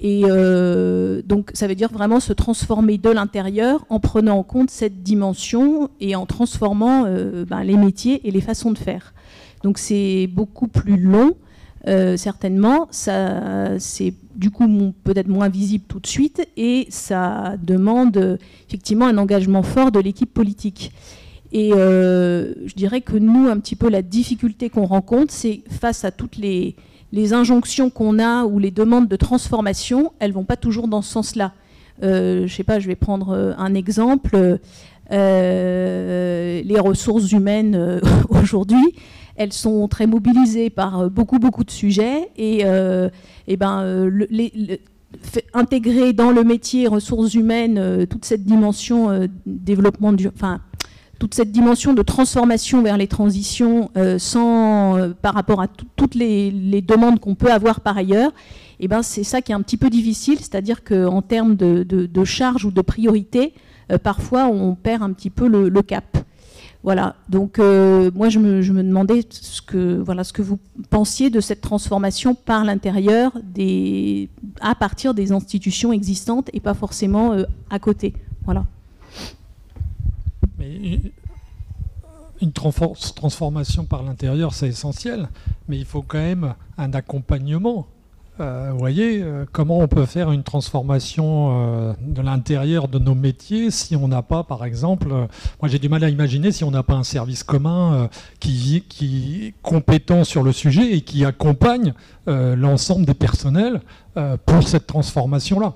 Et euh, donc, ça veut dire vraiment se transformer de l'intérieur en prenant en compte cette dimension et en transformant euh, ben, les métiers et les façons de faire. Donc, c'est beaucoup plus long, euh, certainement. Ça, c'est du coup peut-être moins visible tout de suite et ça demande effectivement un engagement fort de l'équipe politique. Et je dirais que nous, un petit peu la difficulté qu'on rencontre, c'est face à toutes les injonctions qu'on a ou les demandes de transformation, elles vont pas toujours dans ce sens-là. Euh, je sais pas, je vais prendre euh, un exemple. Euh, les ressources humaines <laughs> aujourd'hui, elles sont très mobilisées par beaucoup beaucoup de sujets et, ben intégrer dans le métier ressources humaines toute cette dimension développement du, enfin toute cette dimension de transformation vers les transitions sans, par rapport à toutes les, demandes qu'on peut avoir par ailleurs, eh ben c'est ça qui est un petit peu difficile, c'est-à-dire qu'en termes de, charge ou de priorité, parfois on perd un petit peu le cap. Voilà, donc euh, moi je me, demandais ce que, voilà, ce que vous pensiez de cette transformation par l'intérieur, à partir des institutions existantes et pas forcément euh, à côté. Voilà. Une transformation par l'intérieur, c'est essentiel, mais il faut quand même un accompagnement euh, vous voyez, euh, comment on peut faire une transformation euh, de l'intérieur de nos métiers si on n'a pas, par exemple, moi j'ai du mal à imaginer si on n'a pas un service commun qui, qui est compétent sur le sujet et qui accompagne l'ensemble des personnels pour cette transformation-là.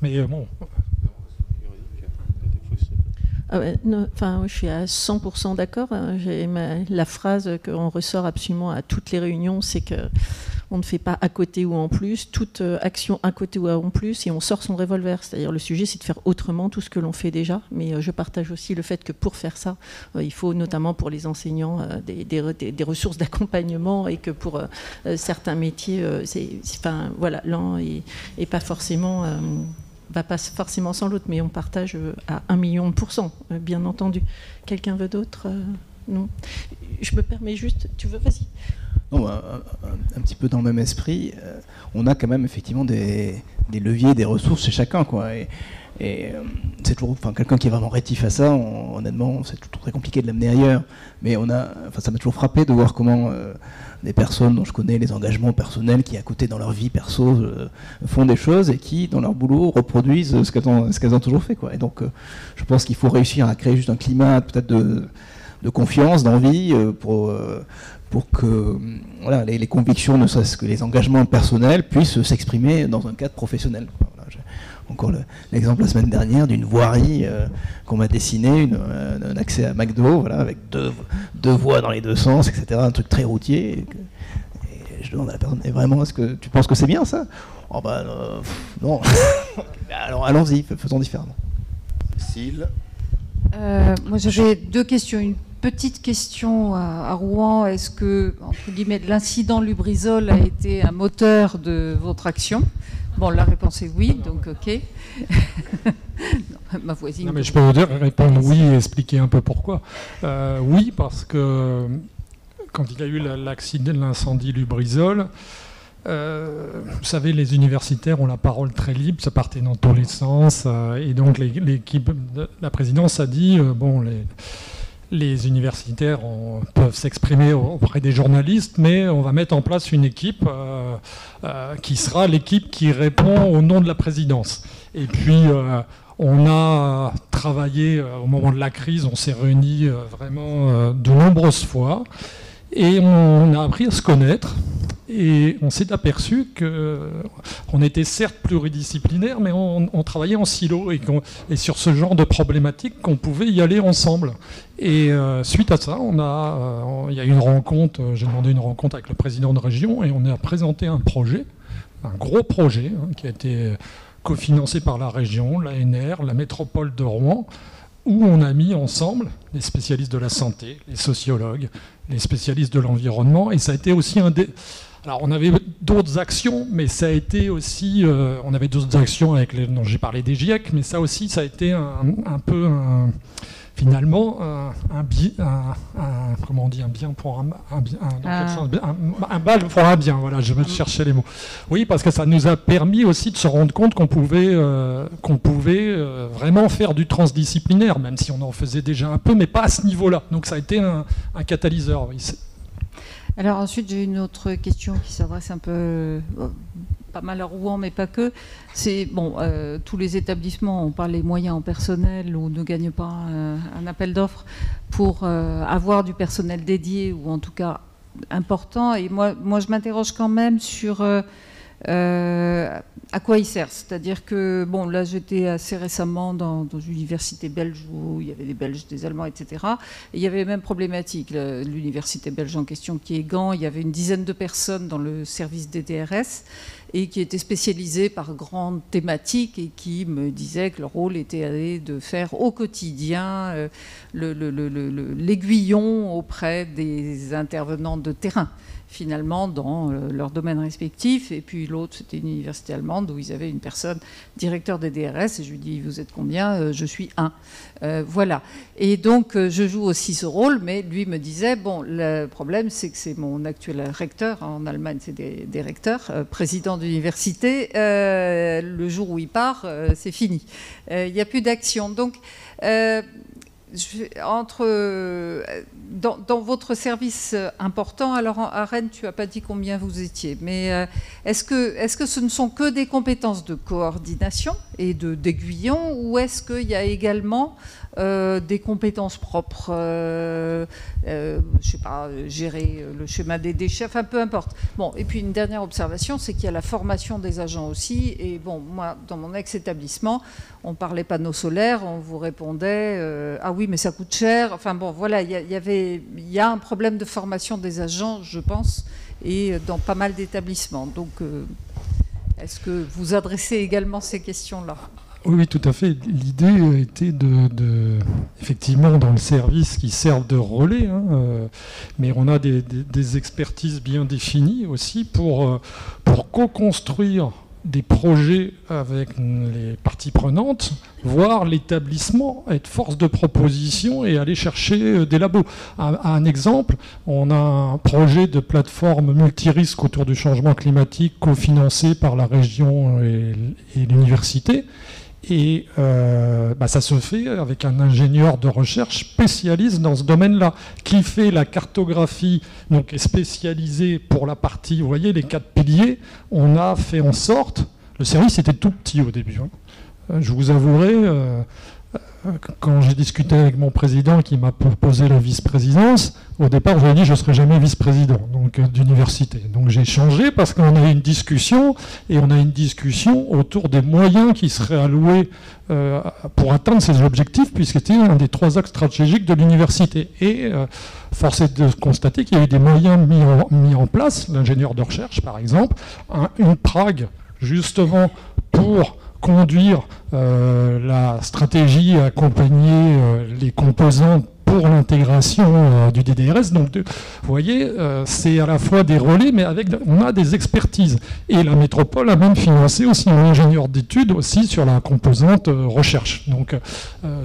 Mais bon. Ah je suis à 100% d'accord. Hein. La phrase qu'on ressort absolument à toutes les réunions, c'est que on ne fait pas à côté ou en plus, toute euh, action à côté ou en plus, et on sort son revolver. C'est-à-dire le sujet, c'est de faire autrement tout ce que l'on fait déjà. Mais euh, je partage aussi le fait que pour faire ça, euh, il faut notamment pour les enseignants des, ressources <laughs> d'accompagnement et que pour certains métiers, c'est, enfin voilà, l'un et, pas forcément va pas forcément sans l'autre, mais on partage à un million de pourcents, bien entendu. Quelqu'un veut d'autre Non. Je me permets juste, tu veux, vas-y non, un, petit peu dans le même esprit, euh, on a quand même effectivement des, leviers, des ressources chez chacun. Quoi, et, euh, c'est toujours, enfin, quelqu'un qui est vraiment rétif à ça, honnêtement, c'est toujours très compliqué de l'amener ailleurs. Mais on a, enfin, ça m'a toujours frappé de voir comment euh, des personnes dont je connais les engagements personnels, qui à côté dans leur vie perso font des choses et qui dans leur boulot reproduisent ce qu'elles ont, toujours fait. Quoi. Et donc, je pense qu'il faut réussir à créer juste un climat peut-être de, confiance, d'envie pour pour que voilà, les, convictions, ne serait-ce que les engagements personnels, puissent s'exprimer dans un cadre professionnel. Encore l'exemple la semaine dernière d'une voirie euh, qu'on m'a dessinée, euh, un accès à McDo, voilà, avec deux, deux voies dans les deux sens, etc. Un truc très routier. Et, je demande à la personne, vraiment, est-ce que tu penses que c'est bien ça? Oh bah euh, non. <laughs> Alors allons-y, faisons différemment. Cécile? Moi j'avais deux questions. Une petite question à, Rouen. Est-ce que, entre guillemets, l'incident Lubrizol a été un moteur de votre action? Bon, la réponse est oui, donc ok. <laughs> ma voisine. Non, mais je peux vous dire, répondre oui et expliquer un peu pourquoi. Euh, oui, parce que quand il y a eu l'accident, l'incendie Lubrizol, euh, vous savez, les universitaires ont la parole très libre, ça partait dans tous les sens, euh, et donc l'équipe, la présidence a dit, bon, les les universitaires peuvent s'exprimer auprès des journalistes, mais on va mettre en place une équipe euh, euh, qui sera l'équipe qui répond au nom de la présidence. Et puis, euh, on a travaillé au moment de la crise, on s'est réunis vraiment de nombreuses fois, et on a appris à se connaître. Et on s'est aperçu qu'on était certes pluridisciplinaire, mais on, travaillait en silo et, sur ce genre de problématiques qu'on pouvait y aller ensemble. Et euh, suite à ça, euh, il y a eu une rencontre, euh, j'ai demandé une rencontre avec le président de région et on a présenté un projet, un gros projet hein, qui a été cofinancé par la région, l'ANR, la métropole de Rouen, où on a mis ensemble les spécialistes de la santé, les sociologues, les spécialistes de l'environnement, et ça a été aussi un des alors on avait d'autres actions, mais ça a été aussi, euh, on avait d'autres actions avec les, dont j'ai parlé des GIEC, mais ça aussi, ça a été un, peu finalement un, bien, comment on dit, un bien pour un, un, bal pour un bien. Voilà, je vais chercher les mots. Oui, parce que ça nous a permis aussi de se rendre compte qu'on pouvait, euh, qu'on pouvait euh, vraiment faire du transdisciplinaire, même si on en faisait déjà un peu, mais pas à ce niveau-là. Donc ça a été un, catalyseur. Oui. Alors ensuite, j'ai une autre question qui s'adresse un peu, euh, pas mal à Rouen, mais pas que. C'est, bon, euh, tous les établissements ont pas les moyens en personnel ou ne gagnent pas euh, un appel d'offres pour avoir du personnel dédié ou en tout cas important. Et moi, moi je m'interroge quand même sur à quoi il sert C'est-à-dire que, bon, là j'étais assez récemment dans, dans, une université belge où il y avait des Belges, des Allemands, etc. Et il y avait les mêmes problématiques. L'université belge en question qui est Gand, il y avait une dizaine de personnes dans le service des DRS et qui étaient spécialisées par grandes thématiques et qui me disaient que leur rôle était de faire au quotidien euh, l'aiguillon auprès des intervenants de terrain finalement dans euh, leur domaine respectif. Et puis l'autre, c'était une université allemande où ils avaient une personne directeur des DRS. Et je lui dis, vous êtes combien? Euh, Je suis un. Euh, voilà. Et donc, je joue aussi ce rôle, mais lui me disait, bon, le problème, c'est que c'est mon actuel recteur. En Allemagne, c'est des, recteurs, président d'université. le jour où il part, c'est fini. Il n'y a plus d'action. Donc, entre, euh, dans, votre service important, alors à Rennes, tu n'as pas dit combien vous étiez, mais euh, est-ce que, est que ce ne sont que des compétences de coordination et d'aiguillon, ou est-ce qu'il y a également euh, des compétences propres, euh, euh, je sais pas, gérer le schéma des déchets, enfin peu importe. Bon, et puis une dernière observation, c'est qu'il y a la formation des agents aussi. Et bon, moi, dans mon ex-établissement, on parlait panneaux solaires, on vous répondait ah oui, mais ça coûte cher. Enfin bon, voilà, il y, a un problème de formation des agents, je pense, et dans pas mal d'établissements. Donc, est-ce que vous adressez également ces questions-là? Oui, tout à fait. L'idée était de, effectivement, dans le service qui servent de relais, hein, euh, mais on a des, expertises bien définies aussi pour, euh, pour co-construire des projets avec les parties prenantes, voir l'établissement être force de proposition et aller chercher euh, des labos. Un, exemple, on a un projet de plateforme multirisque autour du changement climatique cofinancé par la région et l'université. Et euh, bah, ça se fait avec un ingénieur de recherche spécialiste dans ce domaine-là, qui fait la cartographie, donc est spécialisé pour la partie, vous voyez, les quatre piliers. On a fait en sorte, le service était tout petit au début. Hein. Je vous avouerai, euh, quand j'ai discuté avec mon président qui m'a proposé la vice-présidence, au départ, je lui ai dit je ne serai jamais vice-président euh, d'université. Donc j'ai changé parce qu'on a une discussion et on a une discussion autour des moyens qui seraient alloués euh, pour atteindre ces objectifs, puisque c'était un des trois axes stratégiques de l'université. Et euh, force est de constater qu'il y a eu des moyens mis en, mis en place, l'ingénieur de recherche par exemple, une prague justement pour conduire euh, la stratégie, accompagner euh, les composants pour l'intégration euh, du DDRS. Donc, vous voyez, c'est à la fois des relais, mais avec, on a des expertises. Et la métropole a même financé aussi un ingénieur d'études aussi sur la composante recherche. Donc,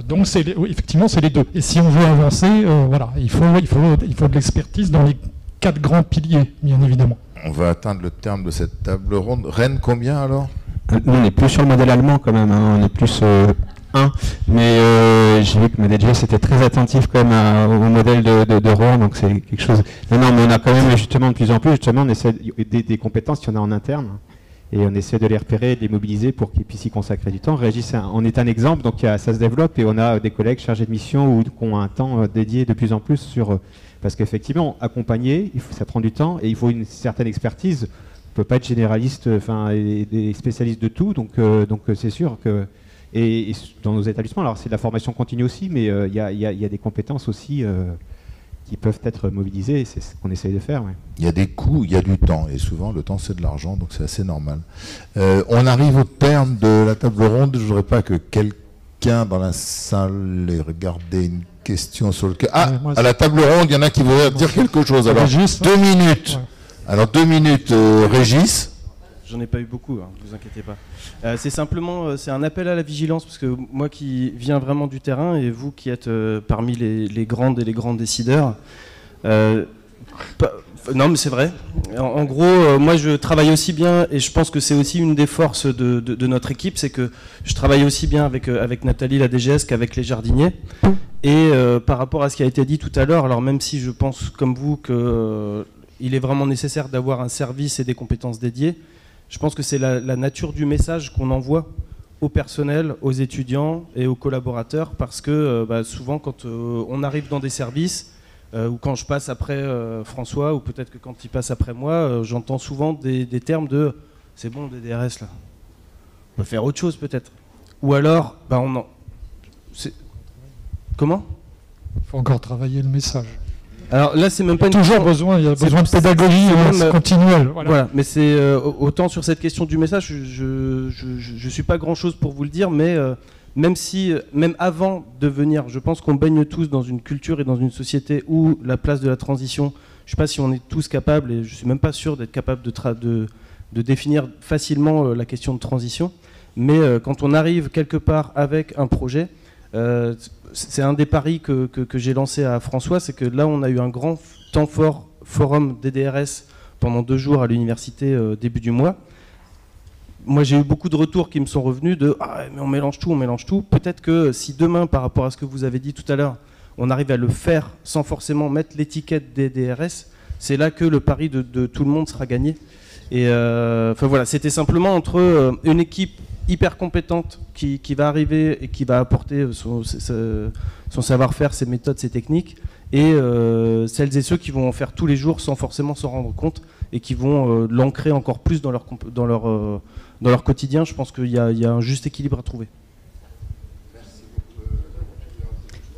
donc c'est effectivement, c'est les deux. Et si on veut avancer, voilà, il faut, il, faut, il faut de l'expertise dans les quatre grands piliers, bien évidemment. On va atteindre le terme de cette table ronde. Rennes, combien alors? Nous, on est plus sur le modèle allemand quand même, hein. on est plus euh, 1. Mais euh, j'ai vu que Medellus était très attentif quand même au modèle de, de, Rouen, donc c'est quelque chose. Non, mais on a quand même justement de plus en plus, justement, on essaie des, compétences qu'il y en a en interne. Et on essaie de les repérer, de les mobiliser pour qu'ils puissent y consacrer du temps. Régis on est un exemple, donc ça se développe et on a des collègues chargés de mission ou qui ont un temps euh, dédié de plus en plus sur. Parce qu'effectivement, accompagner, ça prend du temps et il faut une certaine expertise ne peut pas être généraliste, enfin, et, spécialiste de tout. Donc, euh, donc euh, c'est sûr que et, dans nos établissements, alors c'est de la formation continue aussi, mais euh, il y, a, des compétences aussi qui peuvent être mobilisées. C'est ce qu'on essaye de faire. Il y a des coûts, il y a du temps, et souvent le temps c'est de l'argent, donc c'est assez normal. on arrive au terme de la table ronde. Je ne voudrais pas que quelqu'un dans la salle ait regardé une question sur le. Ah, à la table ronde, il y en a qui voudraient dire quelque chose. Alors, deux minutes. Alors deux minutes, euh, Régis. J'en ai pas eu beaucoup, hein, ne vous inquiétez pas. Euh, c'est simplement, euh, c'est un appel à la vigilance parce que moi qui viens vraiment du terrain et vous qui êtes parmi les, grandes et les grands décideurs. Non, mais c'est vrai. En, gros, moi je travaille aussi bien et je pense que c'est aussi une des forces de, notre équipe, c'est que je travaille aussi bien avec, avec Nathalie la DGS qu'avec les jardiniers. Et par rapport à ce qui a été dit tout à l'heure, alors même si je pense comme vous que il est vraiment nécessaire d'avoir un service et des compétences dédiées. Je pense que c'est la, nature du message qu'on envoie au personnel, aux étudiants et aux collaborateurs, parce que euh, bah, souvent quand euh, on arrive dans des services, euh, ou quand je passe après François, ou peut-être que quand il passe après moi, j'entends souvent des, termes de c'est bon le DDRS là. on peut faire autre chose peut-être. Ou alors, bah on en... Comment? Il faut encore travailler le message. Alors là, c'est même pas une toujours besoin, il y a besoin de pédagogie hein, continuelle. Voilà. mais c'est euh, autant sur cette question du message, je je, suis pas grand chose pour vous le dire, mais euh, même si, même avant de venir, je pense qu'on baigne tous dans une culture et dans une société où la place de la transition, je sais pas si on est tous capables, et je suis même pas sûr d'être capable de, définir facilement euh, la question de transition, mais quand on arrive quelque part avec un projet c'est un des paris que, j'ai lancé à François, c'est que là, on a eu un grand temps fort forum DDRS pendant deux jours à l'université euh, début du mois. Moi, j'ai eu beaucoup de retours qui me sont revenus de ah, mais on mélange tout, on mélange tout. Peut-être que si demain, par rapport à ce que vous avez dit tout à l'heure, on arrive à le faire sans forcément mettre l'étiquette DDRS, c'est là que le pari de, tout le monde sera gagné. Et euh, enfin voilà, c'était simplement entre euh, une équipe hyper compétente qui, va arriver et qui va apporter son, savoir-faire, ses méthodes, ses techniques, et euh, celles et ceux qui vont en faire tous les jours sans forcément s'en rendre compte et qui vont euh, l'ancrer encore plus dans leur, dans leur, euh, dans leur quotidien. Je pense qu'il y, a un juste équilibre à trouver.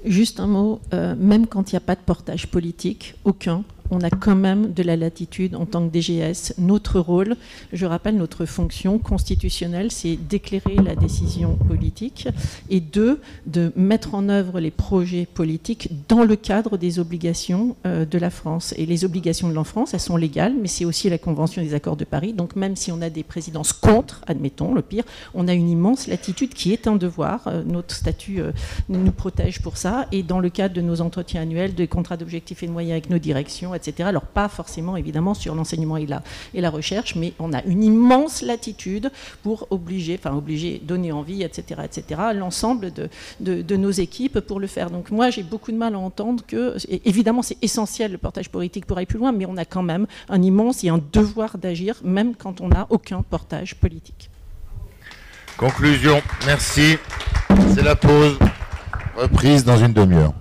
Juste un mot, même quand il n'y a pas de portage politique, aucun, on a quand même de la latitude en tant que DGS. Notre rôle, je rappelle, notre fonction constitutionnelle, c'est d'éclairer la décision politique et deux, de mettre en œuvre les projets politiques dans le cadre des obligations euh, de la France. Et les obligations de la France, elles sont légales, mais c'est aussi la Convention des accords de Paris. Donc même si on a des présidences contre, admettons, le pire, on a une immense latitude qui est un devoir. Euh, notre statut euh, nous protège pour ça. Et dans le cadre de nos entretiens annuels, des contrats d'objectifs et de moyens avec nos directions, etc. Alors pas forcément évidemment sur l'enseignement et la, et la recherche, mais on a une immense latitude pour obliger, enfin obliger, donner envie, etc., etc., l'ensemble de, de, nos équipes pour le faire. Donc moi j'ai beaucoup de mal à entendre que, évidemment c'est essentiel le portage politique pour aller plus loin, mais on a quand même un immense et un devoir d'agir, même quand on n'a aucun portage politique. Conclusion, merci. C'est la pause. Reprise dans une demi-heure.